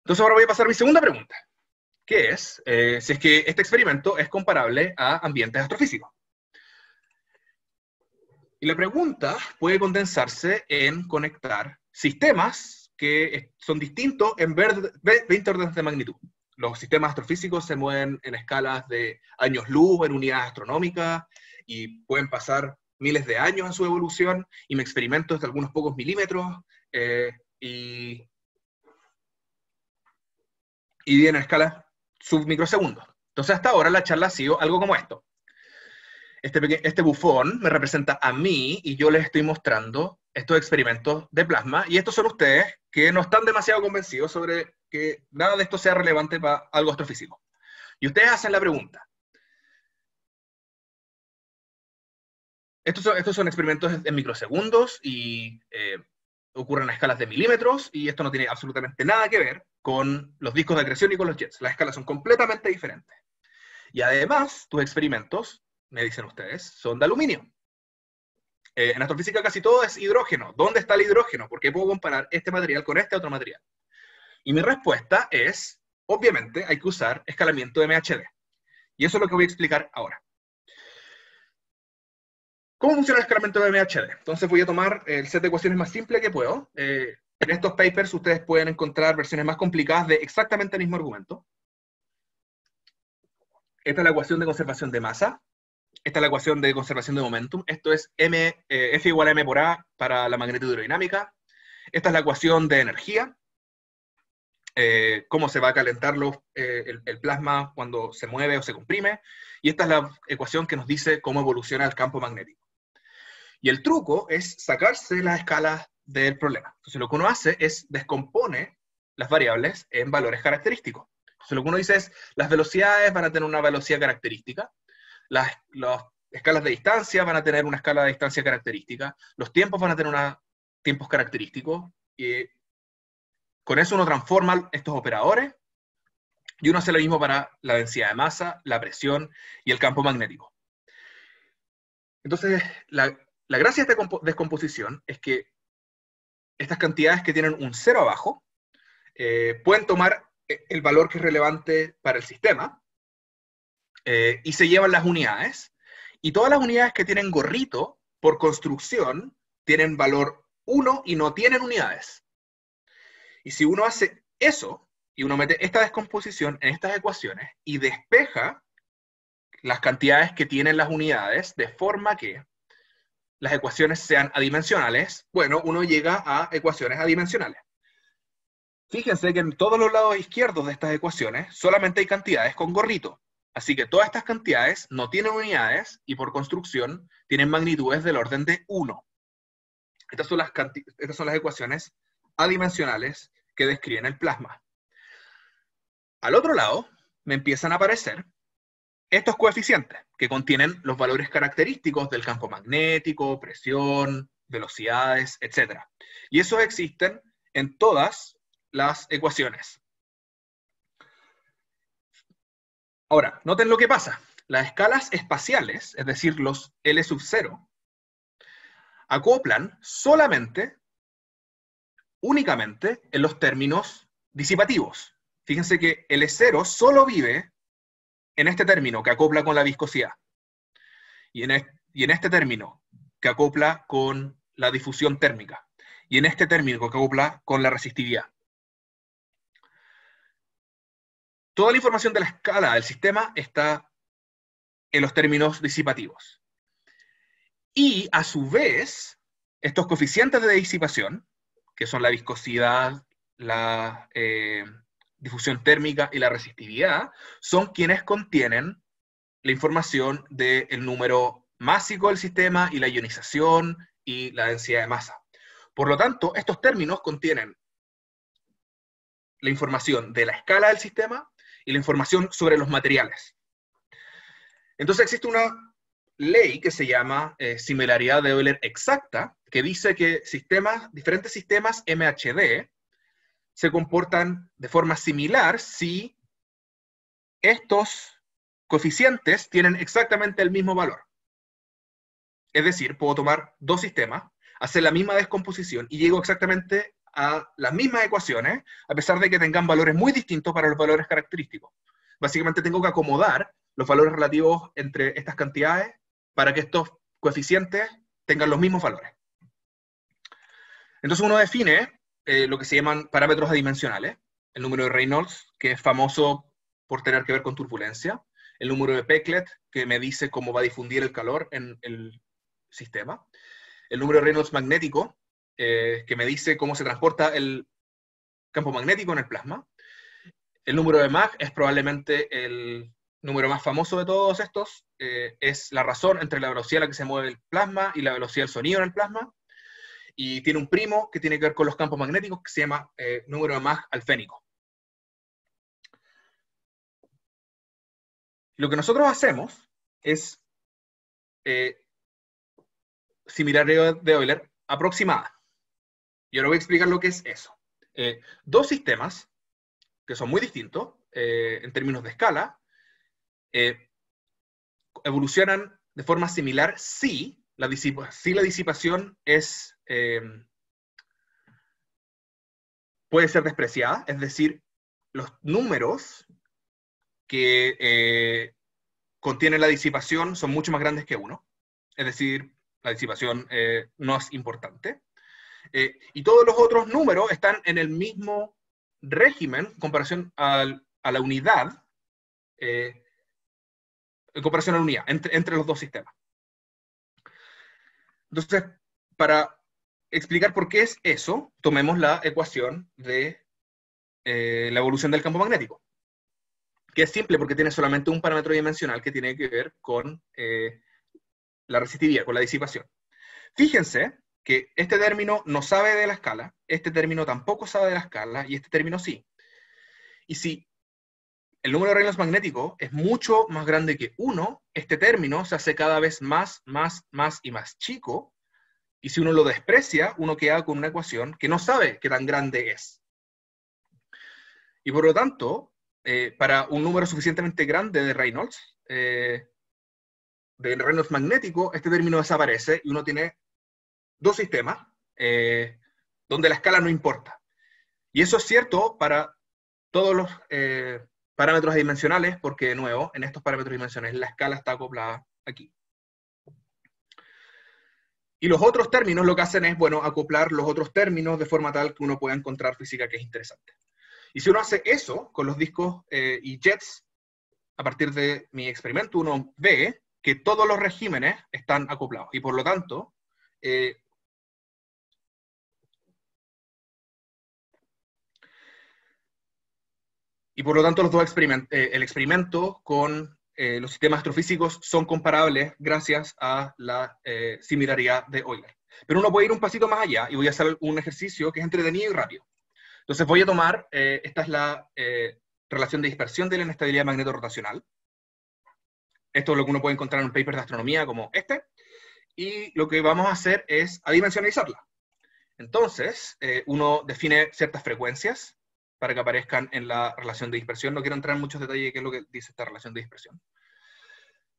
Entonces ahora voy a pasar a mi segunda pregunta, que es eh, si es que este experimento es comparable a ambientes astrofísicos. Y la pregunta puede condensarse en conectar sistemas que son distintos en 20 órdenes de magnitud. Los sistemas astrofísicos se mueven en escalas de años luz, en unidades astronómicas, y pueden pasar miles de años en su evolución, y me experimento de algunos pocos milímetros, eh, y y en escala submicrosegundos. Entonces, hasta ahora la charla ha sido algo como esto. Este, este bufón me representa a mí y yo les estoy mostrando estos experimentos de plasma y estos son ustedes que no están demasiado convencidos sobre que nada de esto sea relevante para algo astrofísico. Y ustedes hacen la pregunta. Estos son, estos son experimentos en microsegundos y eh, ocurren a escalas de milímetros y esto no tiene absolutamente nada que ver con los discos de acreción y con los jets. Las escalas son completamente diferentes. Y además, tus experimentos, me dicen ustedes, son de aluminio. Eh, en astrofísica casi todo es hidrógeno. ¿Dónde está el hidrógeno? ¿Por qué puedo comparar este material con este otro material? Y mi respuesta es, obviamente, hay que usar escalamiento de MHD. Y eso es lo que voy a explicar ahora. ¿Cómo funciona el escalamiento de MHD? Entonces voy a tomar el set de ecuaciones más simple que puedo. Eh, en estos papers ustedes pueden encontrar versiones más complicadas de exactamente el mismo argumento. Esta es la ecuación de conservación de masa. Esta es la ecuación de conservación de momentum. Esto es M, eh, F igual a M por A para la magnitud hidrodinámica. Esta es la ecuación de energía. Eh, cómo se va a calentar eh, el, el, plasma cuando se mueve o se comprime. Y esta es la ecuación que nos dice cómo evoluciona el campo magnético. Y el truco es sacarse las escalas del problema. Entonces lo que uno hace es descompone las variables en valores característicos. Entonces lo que uno dice es, las velocidades van a tener una velocidad característica, las, escalas de distancia van a tener una escala de distancia característica, los tiempos van a tener una, tiempos característicos, y con eso uno transforma estos operadores y uno hace lo mismo para la densidad de masa, la presión y el campo magnético. Entonces, la, gracia de esta descomposición es que estas cantidades que tienen un cero abajo eh, pueden tomar eh, el valor que es relevante para el sistema eh, y se llevan las unidades. Y todas las unidades que tienen gorrito por construcción tienen valor 1 y no tienen unidades. Y si uno hace eso y uno mete esta descomposición en estas ecuaciones y despeja las cantidades que tienen las unidades de forma que las ecuaciones sean adimensionales, bueno, uno llega a ecuaciones adimensionales. Fíjense que en todos los lados izquierdos de estas ecuaciones solamente hay cantidades con gorrito. Así que todas estas cantidades no tienen unidades y por construcción tienen magnitudes del orden de 1. Estas son las, ecuaciones adimensionales que describen el plasma. Al otro lado me empiezan a aparecer estos coeficientes que contienen los valores característicos del campo magnético, presión, velocidades, etc. Y esos existen en todas las ecuaciones. Ahora, noten lo que pasa. Las escalas espaciales, es decir, los L sub 0, acoplan solamente, únicamente, en los términos disipativos. Fíjense que L0 solo vive en este término que acopla con la viscosidad. Y en, y en este término que acopla con la difusión térmica. Y en este término que acopla con la resistividad. Toda la información de la escala del sistema está en los términos disipativos. Y a su vez, estos coeficientes de disipación, que son la viscosidad, la eh, difusión térmica y la resistividad, son quienes contienen la información del número másico del sistema y la ionización y la densidad de masa. Por lo tanto, estos términos contienen la información de la escala del sistema y la información sobre los materiales. Entonces existe una ley que se llama eh, similaridad de Euler exacta, que dice que sistemas, diferentes sistemas MHD se comportan de forma similar si estos coeficientes tienen exactamente el mismo valor. Es decir, puedo tomar dos sistemas, hacer la misma descomposición y llego exactamente a las mismas ecuaciones, a pesar de que tengan valores muy distintos para los valores característicos. Básicamente tengo que acomodar los valores relativos entre estas cantidades para que estos coeficientes tengan los mismos valores. Entonces uno define eh, lo que se llaman parámetros adimensionales, el número de Reynolds, que es famoso por tener que ver con turbulencia, el número de Pecklet, que me dice cómo va a difundir el calor en el sistema, el número de Reynolds magnético, eh, que me dice cómo se transporta el campo magnético en el plasma. El número de Mach es probablemente el número más famoso de todos estos. Eh, es la razón entre la velocidad a la que se mueve el plasma y la velocidad del sonido en el plasma. Y tiene un primo que tiene que ver con los campos magnéticos que se llama eh, número de Mach alfénico. Lo que nosotros hacemos es similar de Euler aproximada. Y ahora voy a explicar lo que es eso. Eh, dos sistemas que son muy distintos eh, en términos de escala eh, evolucionan de forma similar si la, si la disipación es, puede ser despreciada, es decir, los números que contienen la disipación son mucho más grandes que uno, es decir, la disipación no es importante. Eh, y todos los otros números están en el mismo régimen en comparación a la unidad, eh, en comparación a la unidad, entre, los dos sistemas. Entonces, para explicar por qué es eso, tomemos la ecuación de eh, la evolución del campo magnético, que es simple porque tiene solamente un parámetro dimensional que tiene que ver con la resistividad, con la disipación. Fíjense que este término no sabe de la escala, este término tampoco sabe de la escala y este término sí. Y si el número de Reynolds magnético es mucho más grande que 1, este término se hace cada vez más, más, más y más chico. Y si uno lo desprecia, uno queda con una ecuación que no sabe qué tan grande es. Y por lo tanto, eh, para un número suficientemente grande de Reynolds, eh, de Reynolds magnético, este término desaparece y uno tiene dos sistemas eh, donde la escala no importa. Y eso es cierto para todos los eh, parámetros dimensionales, porque de nuevo, en estos parámetros dimensionales la escala está acoplada aquí. Y los otros términos lo que hacen es, bueno, acoplar los otros términos de forma tal que uno pueda encontrar física que es interesante. Y si uno hace eso con los discos eh, y jets, a partir de mi experimento, uno ve que todos los regímenes están acoplados. Y por lo tanto, Y por lo tanto, los dos eh, el experimento con eh, los sistemas astrofísicos son comparables gracias a la eh, similaridad de Euler. Pero uno puede ir un pasito más allá y voy a hacer un ejercicio que es entretenido y rápido. Entonces voy a tomar, esta es la relación de dispersión de la inestabilidad magneto-rotacional. Esto es lo que uno puede encontrar en un paper de astronomía como este. Y lo que vamos a hacer es adimensionalizarla. Entonces, uno define ciertas frecuencias para que aparezcan en la relación de dispersión. No quiero entrar en muchos detalles de qué es lo que dice esta relación de dispersión.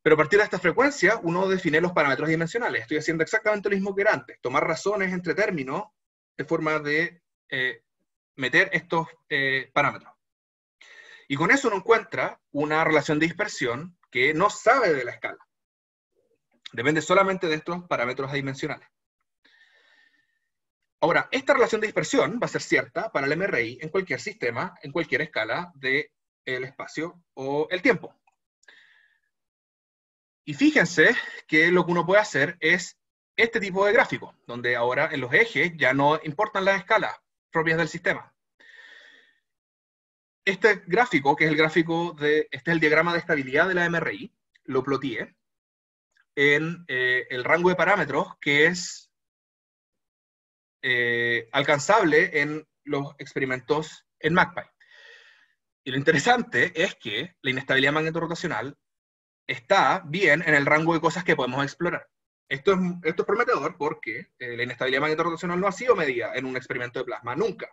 Pero a partir de esta frecuencia, uno define los parámetros dimensionales. Estoy haciendo exactamente lo mismo que era antes, tomar razones entre términos de forma de eh, meter estos eh, parámetros. Y con eso uno encuentra una relación de dispersión que no sabe de la escala. Depende solamente de estos parámetros adimensionales. Ahora, esta relación de dispersión va a ser cierta para el MRI en cualquier sistema, en cualquier escala del espacio o el tiempo. Y fíjense que lo que uno puede hacer es este tipo de gráfico, donde ahora en los ejes ya no importan las escalas propias del sistema. Este gráfico, que es el gráfico de, este es el diagrama de estabilidad de la MRI, lo ploteé en eh, el rango de parámetros que es eh, alcanzable en los experimentos en MACPY. Y lo interesante es que la inestabilidad magneto-rotacional está bien en el rango de cosas que podemos explorar. Esto es, esto es prometedor porque eh, la inestabilidad magneto-rotacional no ha sido medida en un experimento de plasma, nunca.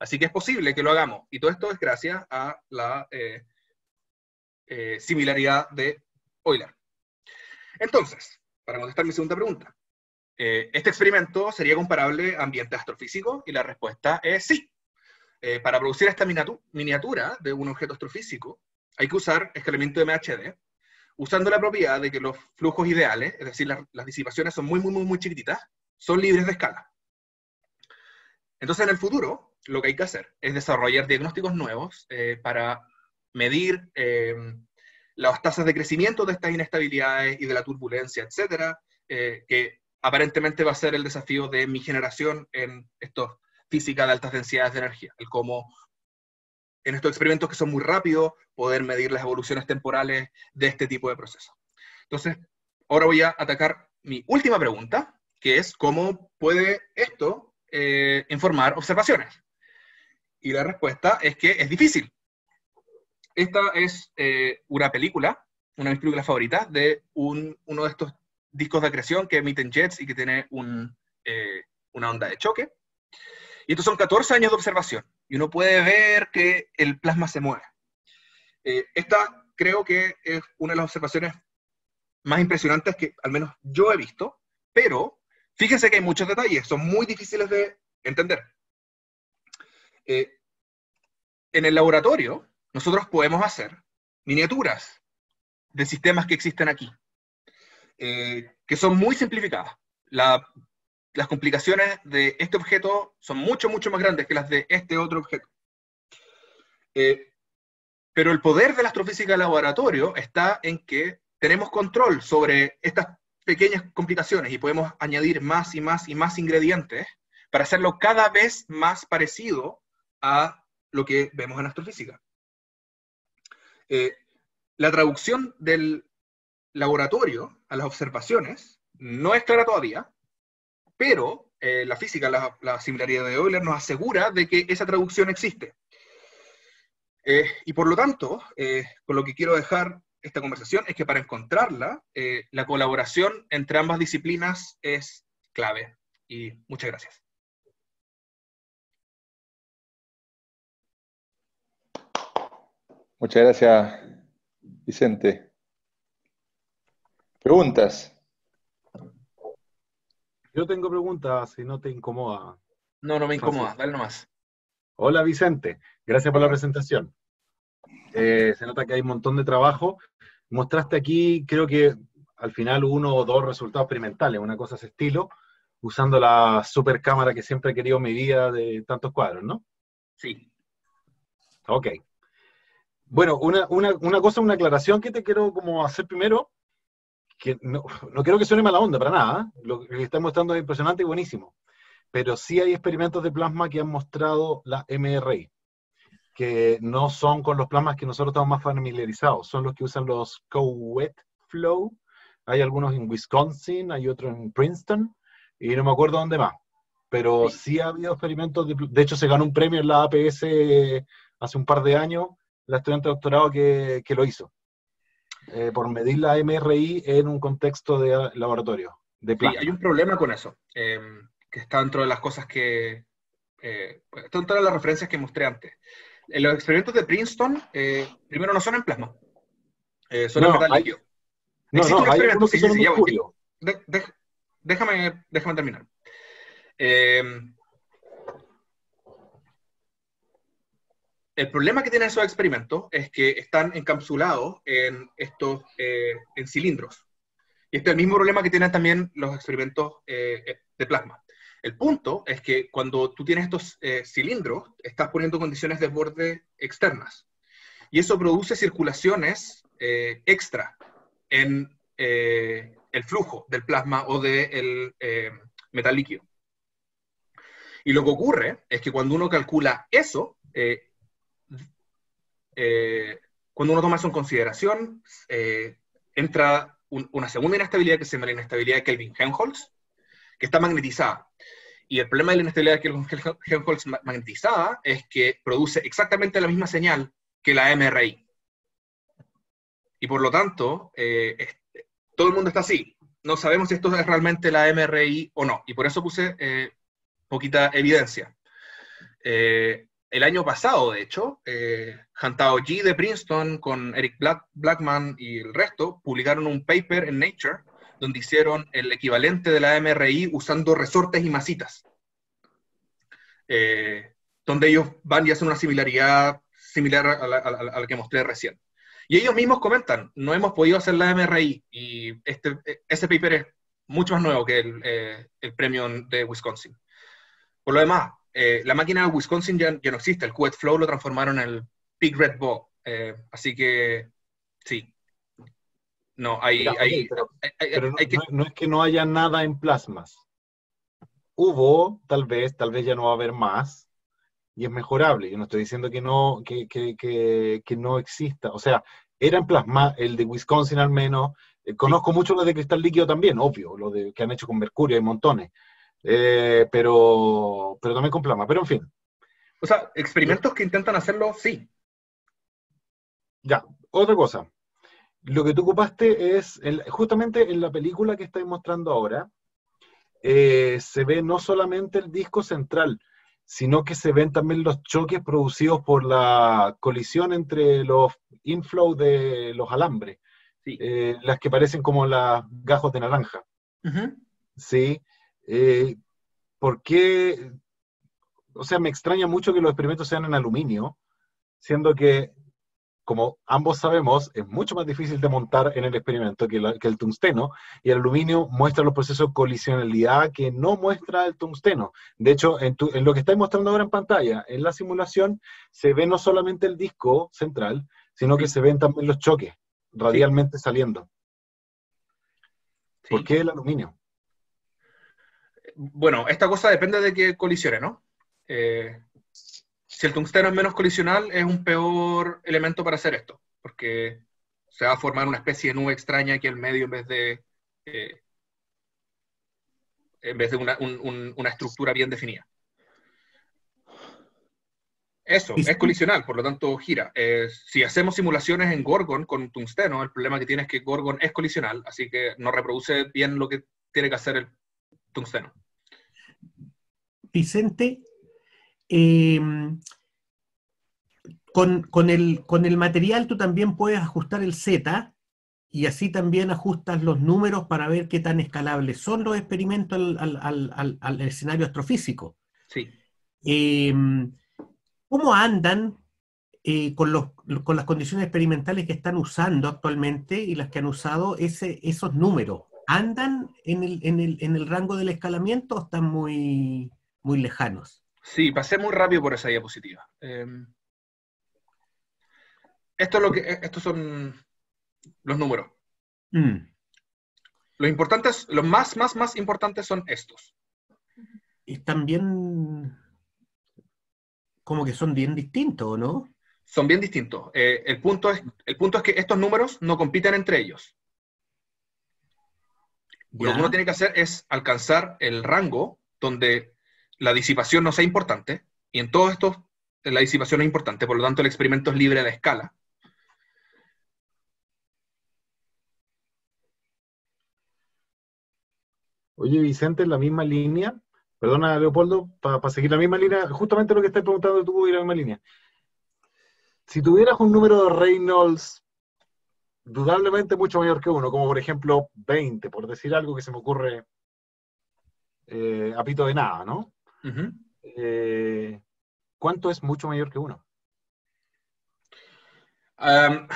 Así que es posible que lo hagamos. Y todo esto es gracias a la eh, eh, similaridad de Euler. Entonces, para contestar mi segunda pregunta, ¿este experimento sería comparable a ambiente astrofísico? Y la respuesta es sí. para producir esta miniatura de un objeto astrofísico, hay que usar escalamiento de MHD, usando la propiedad de que los flujos ideales, es decir, las, disipaciones son muy, muy, muy, muy chiquititas, son libres de escala. Entonces, en el futuro, lo que hay que hacer es desarrollar diagnósticos nuevos eh, para medir eh, las tasas de crecimiento de estas inestabilidades y de la turbulencia, etcétera, eh, que aparentemente va a ser el desafío de mi generación en esto física de altas densidades de energía, el cómo en estos experimentos que son muy rápidos, poder medir las evoluciones temporales de este tipo de procesos. Entonces, ahora voy a atacar mi última pregunta, que es cómo puede esto eh, informar observaciones. Y la respuesta es que es difícil. Esta es eh, una película, una de mis películas favoritas, de uno de estos discos de acreción que emiten jets y que tiene eh, una onda de choque. Y estos son 14 años de observación y uno puede ver que el plasma se mueve. Eh, esta creo que es una de las observaciones más impresionantes que al menos yo he visto, pero fíjense que hay muchos detalles, son muy difíciles de entender. Eh, en el laboratorio, nosotros podemos hacer miniaturas de sistemas que existen aquí, eh, que son muy simplificadas. La las complicaciones de este objeto son mucho, mucho más grandes que las de este otro objeto. Eh, pero el poder de la astrofísica de laboratorio está en que tenemos control sobre estas pequeñas complicaciones y podemos añadir más y más y más ingredientes para hacerlo cada vez más parecido a lo que vemos en astrofísica. Eh, la traducción del laboratorio a las observaciones no es clara todavía, pero eh, la física, la, similaridad de Euler nos asegura de que esa traducción existe. Eh, y por lo tanto, eh, con lo que quiero dejar esta conversación es que para encontrarla, la colaboración entre ambas disciplinas es clave. Y muchas gracias. Muchas gracias, Vicente. ¿Preguntas? Yo tengo preguntas, si no te incomoda. No, no me incomoda, dale nomás. Hola Vicente, gracias por la presentación. Eh, se nota que hay un montón de trabajo. Mostraste aquí, creo que al final uno o dos resultados experimentales, una cosa ese estilo, usando la super cámara que siempre he querido medida de tantos cuadros, ¿no? Sí. Ok. Bueno, una, una cosa, una aclaración que te quiero como hacer primero que no, no quiero que suene mala onda para nada, ¿eh? lo que está mostrando es impresionante y buenísimo, pero sí hay experimentos de plasma que han mostrado la MRI, que no son con los plasmas que nosotros estamos más familiarizados, son los que usan los co-wet flow, hay algunos en Wisconsin, hay otros en Princeton, y no me acuerdo dónde más, pero sí, ha habido experimentos, de, de, hecho se ganó un premio en la APS hace un par de años, la estudiante de doctorado que, que lo hizo. Eh, por medir la MRI en un contexto de laboratorio. De sí, hay un problema con eso, em, que está dentro de las cosas que eh, estas todas las referencias que mostré antes. En los experimentos de Princeton, eh, primero no son en plasma, eh, son en metal hay- líquido. No, Existe no, un hay experimento, que sí, sí, ya voy. De- de- déjame, déjame terminar. Eh, el problema que tienen esos experimentos es que están encapsulados en estos eh, en cilindros. Y este es el mismo problema que tienen también los experimentos eh, de plasma. El punto es que cuando tú tienes estos eh, cilindros, estás poniendo condiciones de borde externas. Y eso produce circulaciones extra en el flujo del plasma o del metal líquido. Y lo que ocurre es que cuando uno calcula eso, eh, cuando uno toma eso en consideración, eh, entra un- una segunda inestabilidad que se llama la inestabilidad de Kelvin-Helmholtz, que está magnetizada. Y el problema de la inestabilidad de Kelvin-Helmholtz ma- magnetizada es que produce exactamente la misma señal que la MRI. Y por lo tanto, eh, es- todo el mundo está así. No sabemos si esto es realmente la MRI o no. Y por eso puse eh, poquita evidencia. Eh, el año pasado, de hecho, eh, Hantao de Princeton con Eric Black- Blackman y el resto publicaron un paper en Nature donde hicieron el equivalente de la MRI usando resortes y masitas. Eh, donde ellos van y hacen una similaridad similar a la, que mostré recién. Y ellos mismos comentan, no hemos podido hacer la MRI y este, ese paper es mucho más nuevo que el, eh, el premio de Wisconsin. Por lo demás, eh, la máquina de Wisconsin ya, ya no existe, el QED Flow lo transformaron en el Big Red Ball. Eh, así que, sí. No, hay, pero- hay- hay- Pero no, que... es que no haya nada en plasmas. Hubo, tal vez, tal vez ya no va a haber más, y es mejorable. Yo no estoy diciendo que no, que, que- que- que no exista. O sea, era en plasma, el de Wisconsin al menos. Eh, conozco mucho los de cristal líquido también, obvio, lo de, que han hecho con mercurio, hay montones. Eh, pero, pero también con plasma. Pero en fin, O sea, experimentos que intentan hacerlo, sí. Ya, otra cosa. Lo que tú ocupaste es, el- justamente en la película que estáis mostrando ahora, eh, se ve no solamente el disco central, sino que se ven también los choques producidos por la colisión entre los inflow de los alambres, Sí. eh, las que parecen como las gajos de naranja. Ujú. ¿sí? Eh, ¿Por qué? O sea, me extraña mucho que los experimentos sean en aluminio, siendo que, como ambos sabemos, es mucho más difícil de montar en el experimento que, la- que el tungsteno, y el aluminio muestra los procesos de colisionalidad que no muestra el tungsteno. De hecho, en, tu- en lo que estáis mostrando ahora en pantalla, en la simulación, se ve no solamente el disco central, sino que se ven también los choques radialmente saliendo. Sí. ¿Por qué el aluminio? Bueno, esta cosa depende de que colisione, ¿no? Eh, si el tungsteno es menos colisional, es un peor elemento para hacer esto, porque se va a formar una especie de nube extraña aquí al medio en vez de, eh, en vez de una, un- un- una estructura bien definida. Eso, es colisional, por lo tanto gira. Eh, si hacemos simulaciones en Gorgon con tungsteno, el problema que tiene es que Gorgon es colisional, así que no reproduce bien lo que tiene que hacer el tungsteno. Vicente, eh, con, con el, con el material tú también puedes ajustar el Z y así también ajustas los números para ver qué tan escalables son los experimentos al, al- al- al- al escenario astrofísico. Sí. Eh, ¿Cómo andan eh, con, los, con las condiciones experimentales que están usando actualmente y las que han usado ese, esos números? ¿Andan en el, en, el, en el rango del escalamiento o están muy, muy lejanos? Sí, pasé muy rápido por esa diapositiva. Eh, esto es lo que, estos son los números. Mm, Los importantes, los más, más, más importantes son estos. están bien, como que son bien distintos, ¿no? Son bien distintos. Eh, el, punto es, el punto es que estos números no compiten entre ellos. Lo que uno tiene que hacer es alcanzar el rango donde la disipación no sea importante, y en todos estos la disipación es importante, por lo tanto el experimento es libre de escala. Oye, Vicente, en la misma línea, Perdona, Leopoldo, para seguir la misma línea, justamente lo que estás preguntando tú y la misma línea. Si tuvieras un número de Reynolds dudablemente mucho mayor que uno, como por ejemplo 20, por decir algo que se me ocurre eh, a pito de nada, ¿no? Eh, ¿Cuánto es mucho mayor que uno? Um,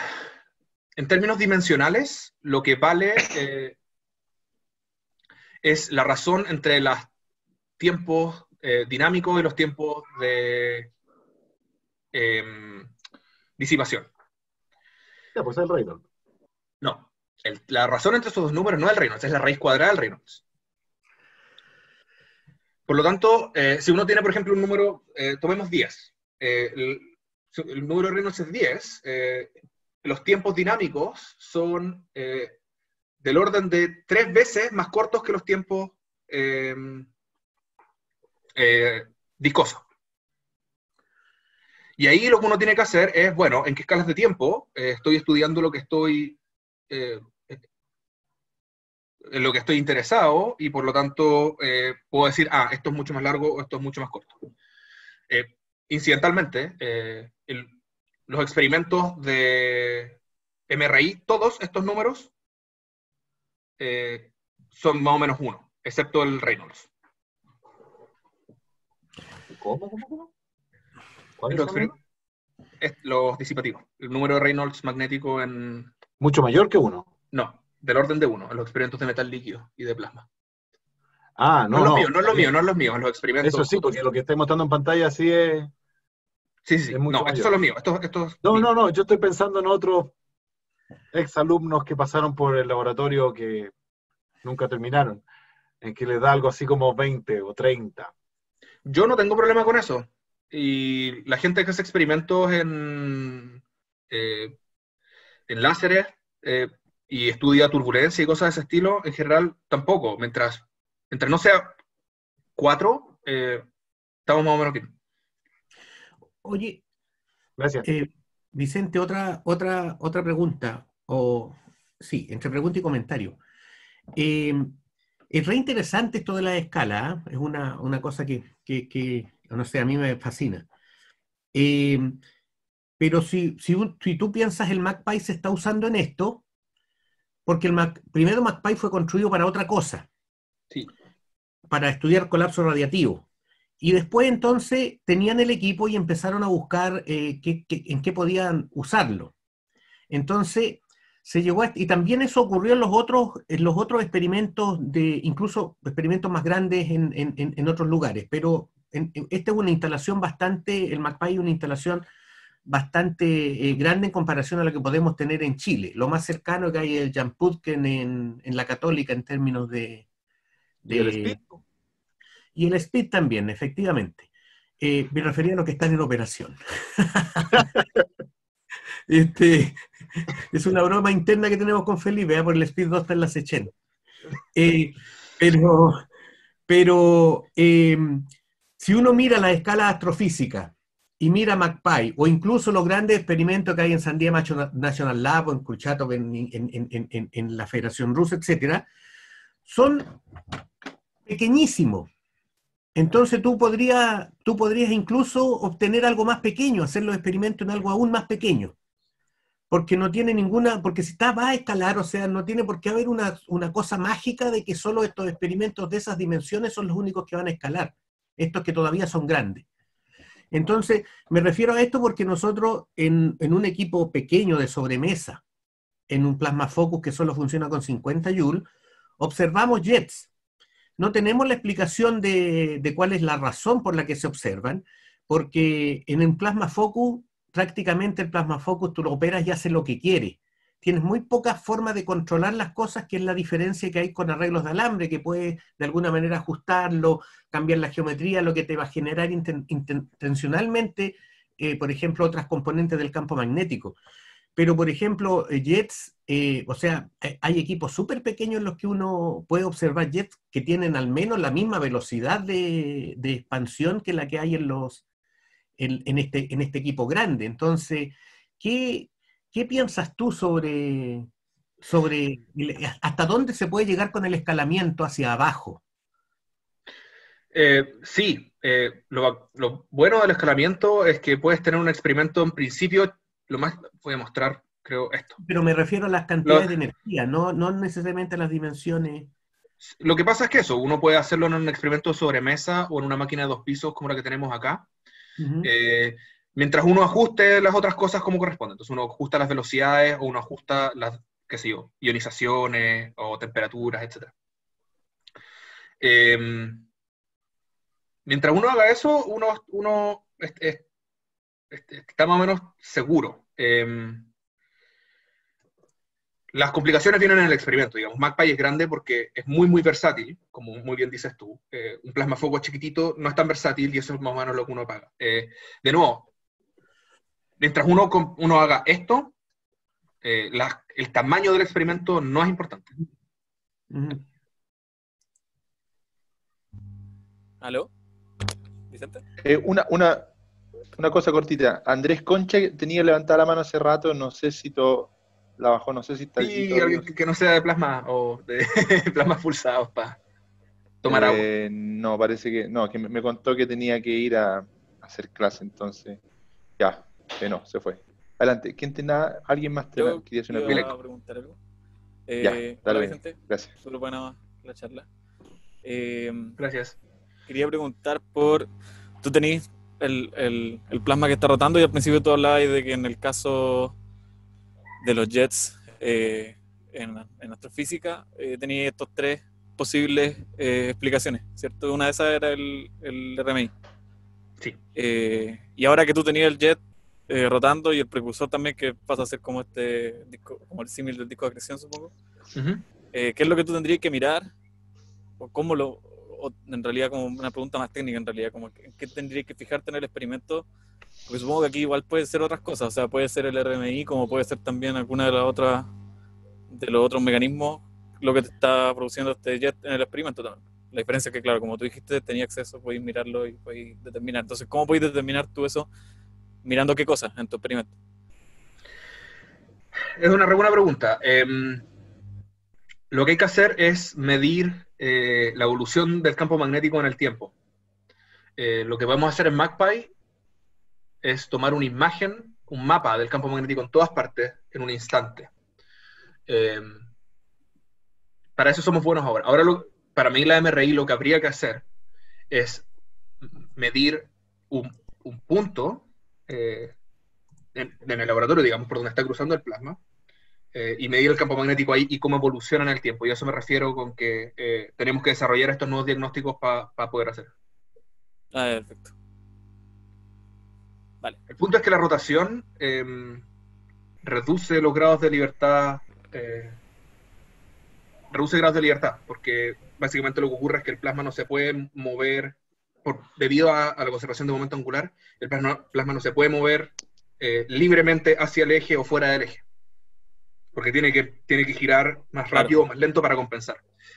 en términos dimensionales, lo que vale eh, es la razón entre los tiempos dinámicos y los tiempos de em, disipación. Ya, pues es el Reynolds. No, la razón entre esos dos números no es el Reynolds, es la raíz cuadrada del Reynolds. Por lo tanto, eh, si uno tiene, por ejemplo, un número, eh, tomemos 10, eh, el, el número de Reynolds es 10, eh, los tiempos dinámicos son del orden de tres veces más cortos que los tiempos eh, viscosos. Y ahí lo que uno tiene que hacer es, bueno, ¿en qué escalas de tiempo estoy estudiando lo que estoy eh, en lo que estoy interesado y por lo tanto eh, puedo decir, ah, esto es mucho más largo o esto es mucho más corto. Eh, incidentalmente, eh, el- los experimentos de MRI, todos estos números son más o menos uno, excepto el Reynolds. ¿Cómo, cómo, cómo? ¿Cuáles Los, son los disipativos. El número de Reynolds magnético en... Mucho mayor que uno. No, del orden de uno, en los experimentos de metal líquido y de plasma. Ah, No, no, es lo no. mío, no es lo mío, no es lo mío, en los experimentos. Eso sí, porque lo que estoy mostrando en pantalla sí es... Sí, sí, sí. es mucho No, mayor. estos son los míos. Estos, estos No, míos. no, no, yo estoy pensando en otros exalumnos que pasaron por el laboratorio que nunca terminaron, en que les da algo así como 20 o 30. Yo no tengo problema con eso. Y la gente que hace experimentos en, eh, en láseres eh, y estudia turbulencia y cosas de ese estilo, en general tampoco. Mientras, mientras no sea cuatro, eh, estamos más o menos bien. Oye, Gracias. eh, Vicente, otra, otra, otra pregunta, o sí, entre pregunta y comentario. Eh, es re interesante esto de la escala, ¿ah? es una, una cosa que, que- que, no sé, a mí me fascina. Eh, pero si, si, tú piensas el MacPy se está usando en esto, porque el Mac, primero MacPy fue construido para otra cosa, Sí. para estudiar colapso radiativo. Y después entonces tenían el equipo y empezaron a buscar eh, qué- qué- en qué podían usarlo. Entonces se llegó a, y también eso ocurrió en los otros, en los otros experimentos de, incluso experimentos más grandes en, en- otros lugares. Pero en- esta es una instalación bastante, el MacPy es una instalación bastante eh, grande en comparación a lo que podemos tener en Chile. Lo más cercano que hay es el Jan Putken en, en la Católica en términos de, ¿Y el y speed también, efectivamente. Eh, me refería a los que están en operación. este, es una broma interna que tenemos con Felipe, ¿eh? por el speed 2 está en la Sechen. Eh, pero pero si uno mira la escala astrofísica y mira MacPy, o incluso los grandes experimentos que hay en Sandia National Lab o en Kurchatov en, en- en- en- la Federación Rusa, etcétera, son pequeñísimos. Entonces tú podrías, tú podrías incluso obtener algo más pequeño, hacer los experimentos en algo aún más pequeño. Porque no tiene ninguna, porque si está, va a escalar, o sea, no tiene por qué haber una, una cosa mágica de que solo estos experimentos de esas dimensiones son los únicos que van a escalar, estos que todavía son grandes. Entonces, me refiero a esto porque nosotros en, un equipo pequeño de sobremesa, en un plasma focus que solo funciona con 50 joules, observamos jets. No tenemos la explicación de, de cuál es la razón por la que se observan, porque en el plasma focus, prácticamente el plasma focus tú lo operas y hace lo que quiere. Tienes muy poca forma de controlar las cosas, que es la diferencia que hay con arreglos de alambre, que puedes de alguna manera ajustarlo, cambiar la geometría, lo que te va a generar inten- inten- intencionalmente, eh, por ejemplo, otras componentes del campo magnético. Pero, por ejemplo, eh, jets, eh, o sea, hay- equipos súper pequeños en los que uno puede observar jets que tienen al menos la misma velocidad de, de expansión que la que hay en, los, en, en este, en este equipo grande. Entonces, ¿qué, qué piensas tú sobre, sobre hasta dónde se puede llegar con el escalamiento hacia abajo? Eh, sí, eh, lo, lo bueno del escalamiento es que puedes tener un experimento en principio, lo más, voy a mostrar, creo, esto. Pero me refiero a las cantidades Lo- de energía, no, no necesariamente a las dimensiones. Lo que pasa es que eso, uno puede hacerlo en un experimento sobre mesa o en una máquina de dos pisos como la que tenemos acá, eh, mientras uno ajuste las otras cosas como corresponde. Entonces uno ajusta las velocidades o uno ajusta las, qué sé yo, ionizaciones o temperaturas, etc. Eh, mientras uno haga eso, uno, uno es- es- es- está más o menos seguro. Eh, las complicaciones vienen en el experimento, digamos. MagPi es grande porque es muy, muy versátil, como muy bien dices tú. Eh, un plasma foco chiquitito no es tan versátil y eso es más o menos lo que uno paga. Eh, de nuevo, mientras uno, uno haga esto, eh, la- el tamaño del experimento no es importante. ¿Aló? ¿Vicente? Eh, una, una, una cosa cortita. Andrés Concha tenía levantada la mano hace rato, no sé si to- la bajó, no sé si está todavía. alguien que- que no sea de plasma o de plasmas pulsados para tomar agua. Eh, No, parece que no, que me, me contó que tenía que ir a, a hacer clase, entonces ya, que no, se fue. Adelante, ¿quién tenía? ¿Alguien más te Yo quería hacer una pregunta? a preguntar algo. Ya, Eh, dale, hola. Vicente. Gracias. Solo buena la charla. Eh, Gracias. quería preguntar por. Tú tenés el, el- el plasma que está rotando y al principio tú hablabas de que en el caso de los jets eh, en, en astrofísica eh, tenía estos tres posibles eh, explicaciones, ¿cierto? Una de esas era el, el RMI. Sí. Eh, y ahora que tú tenías el jet eh, rotando y el precursor también, que pasa a ser como este disco, como el símil del disco de acreción, supongo. Ujú. Eh, ¿Qué es lo que tú tendrías que mirar? ¿O cómo lo.? O en realidad, como una pregunta más técnica, en realidad, como qué tendrías que fijarte en el experimento? Porque supongo que aquí igual puede ser otras cosas, o sea, puede ser el RMI, como puede ser también alguna de las otras. de los otros mecanismos, lo que te está produciendo este jet en el experimento también. La diferencia es que, claro, como tú dijiste, tenía acceso, podéis mirarlo y podéis determinar. Entonces, ¿cómo podéis determinar tú eso mirando qué cosas en tu experimento? Es una re buena pregunta. Em, lo que hay que hacer es medir eh, la evolución del campo magnético en el tiempo. Eh, lo que podemos hacer en MagPi es tomar una imagen, un mapa del campo magnético en todas partes en un instante. Em, para eso somos buenos ahora. Ahora, lo- para mí, la MRI lo que habría que hacer es medir un punto eh, en, en el laboratorio, digamos, por donde está cruzando el plasma, eh, y medir el campo magnético ahí y cómo evoluciona en el tiempo. Y a eso me refiero con que eh, tenemos que desarrollar estos nuevos diagnósticos para poder hacer. Ah, perfecto. El punto es que la rotación eh, reduce los grados de libertad, eh, reduce grados de libertad, porque básicamente lo que ocurre es que el plasma no se puede mover, por, debido a, a la conservación de momento angular, el plasma, plasma no se puede mover eh, libremente hacia el eje o fuera del eje, porque tiene que, tiene que girar más Claro. rápido o más lento para compensar.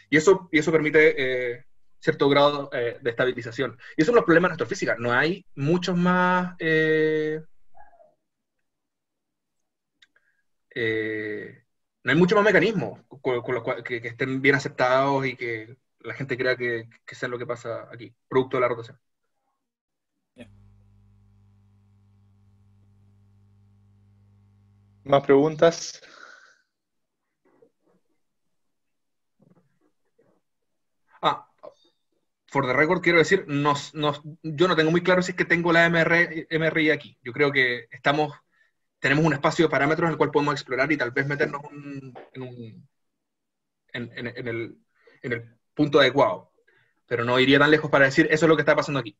Y eso, y eso permite eh, cierto grado eh, de estabilización. Y esos son los problemas de astrofísica. No hay muchos más... eh, no hay muchos más mecanismos con, con los que, que estén bien aceptados y que la gente crea que, que sea lo que pasa aquí, producto de la rotación. ¿Más preguntas? Ah, for the record quiero decir, nos, nos- yo no tengo muy claro si es que tengo la MR, MRI aquí. Yo creo que estamos, tenemos un espacio de parámetros en el cual podemos explorar y tal vez meternos un- en, un, en, en- en el, en el punto adecuado. Pero no iría tan lejos para decir, eso es lo que está pasando aquí.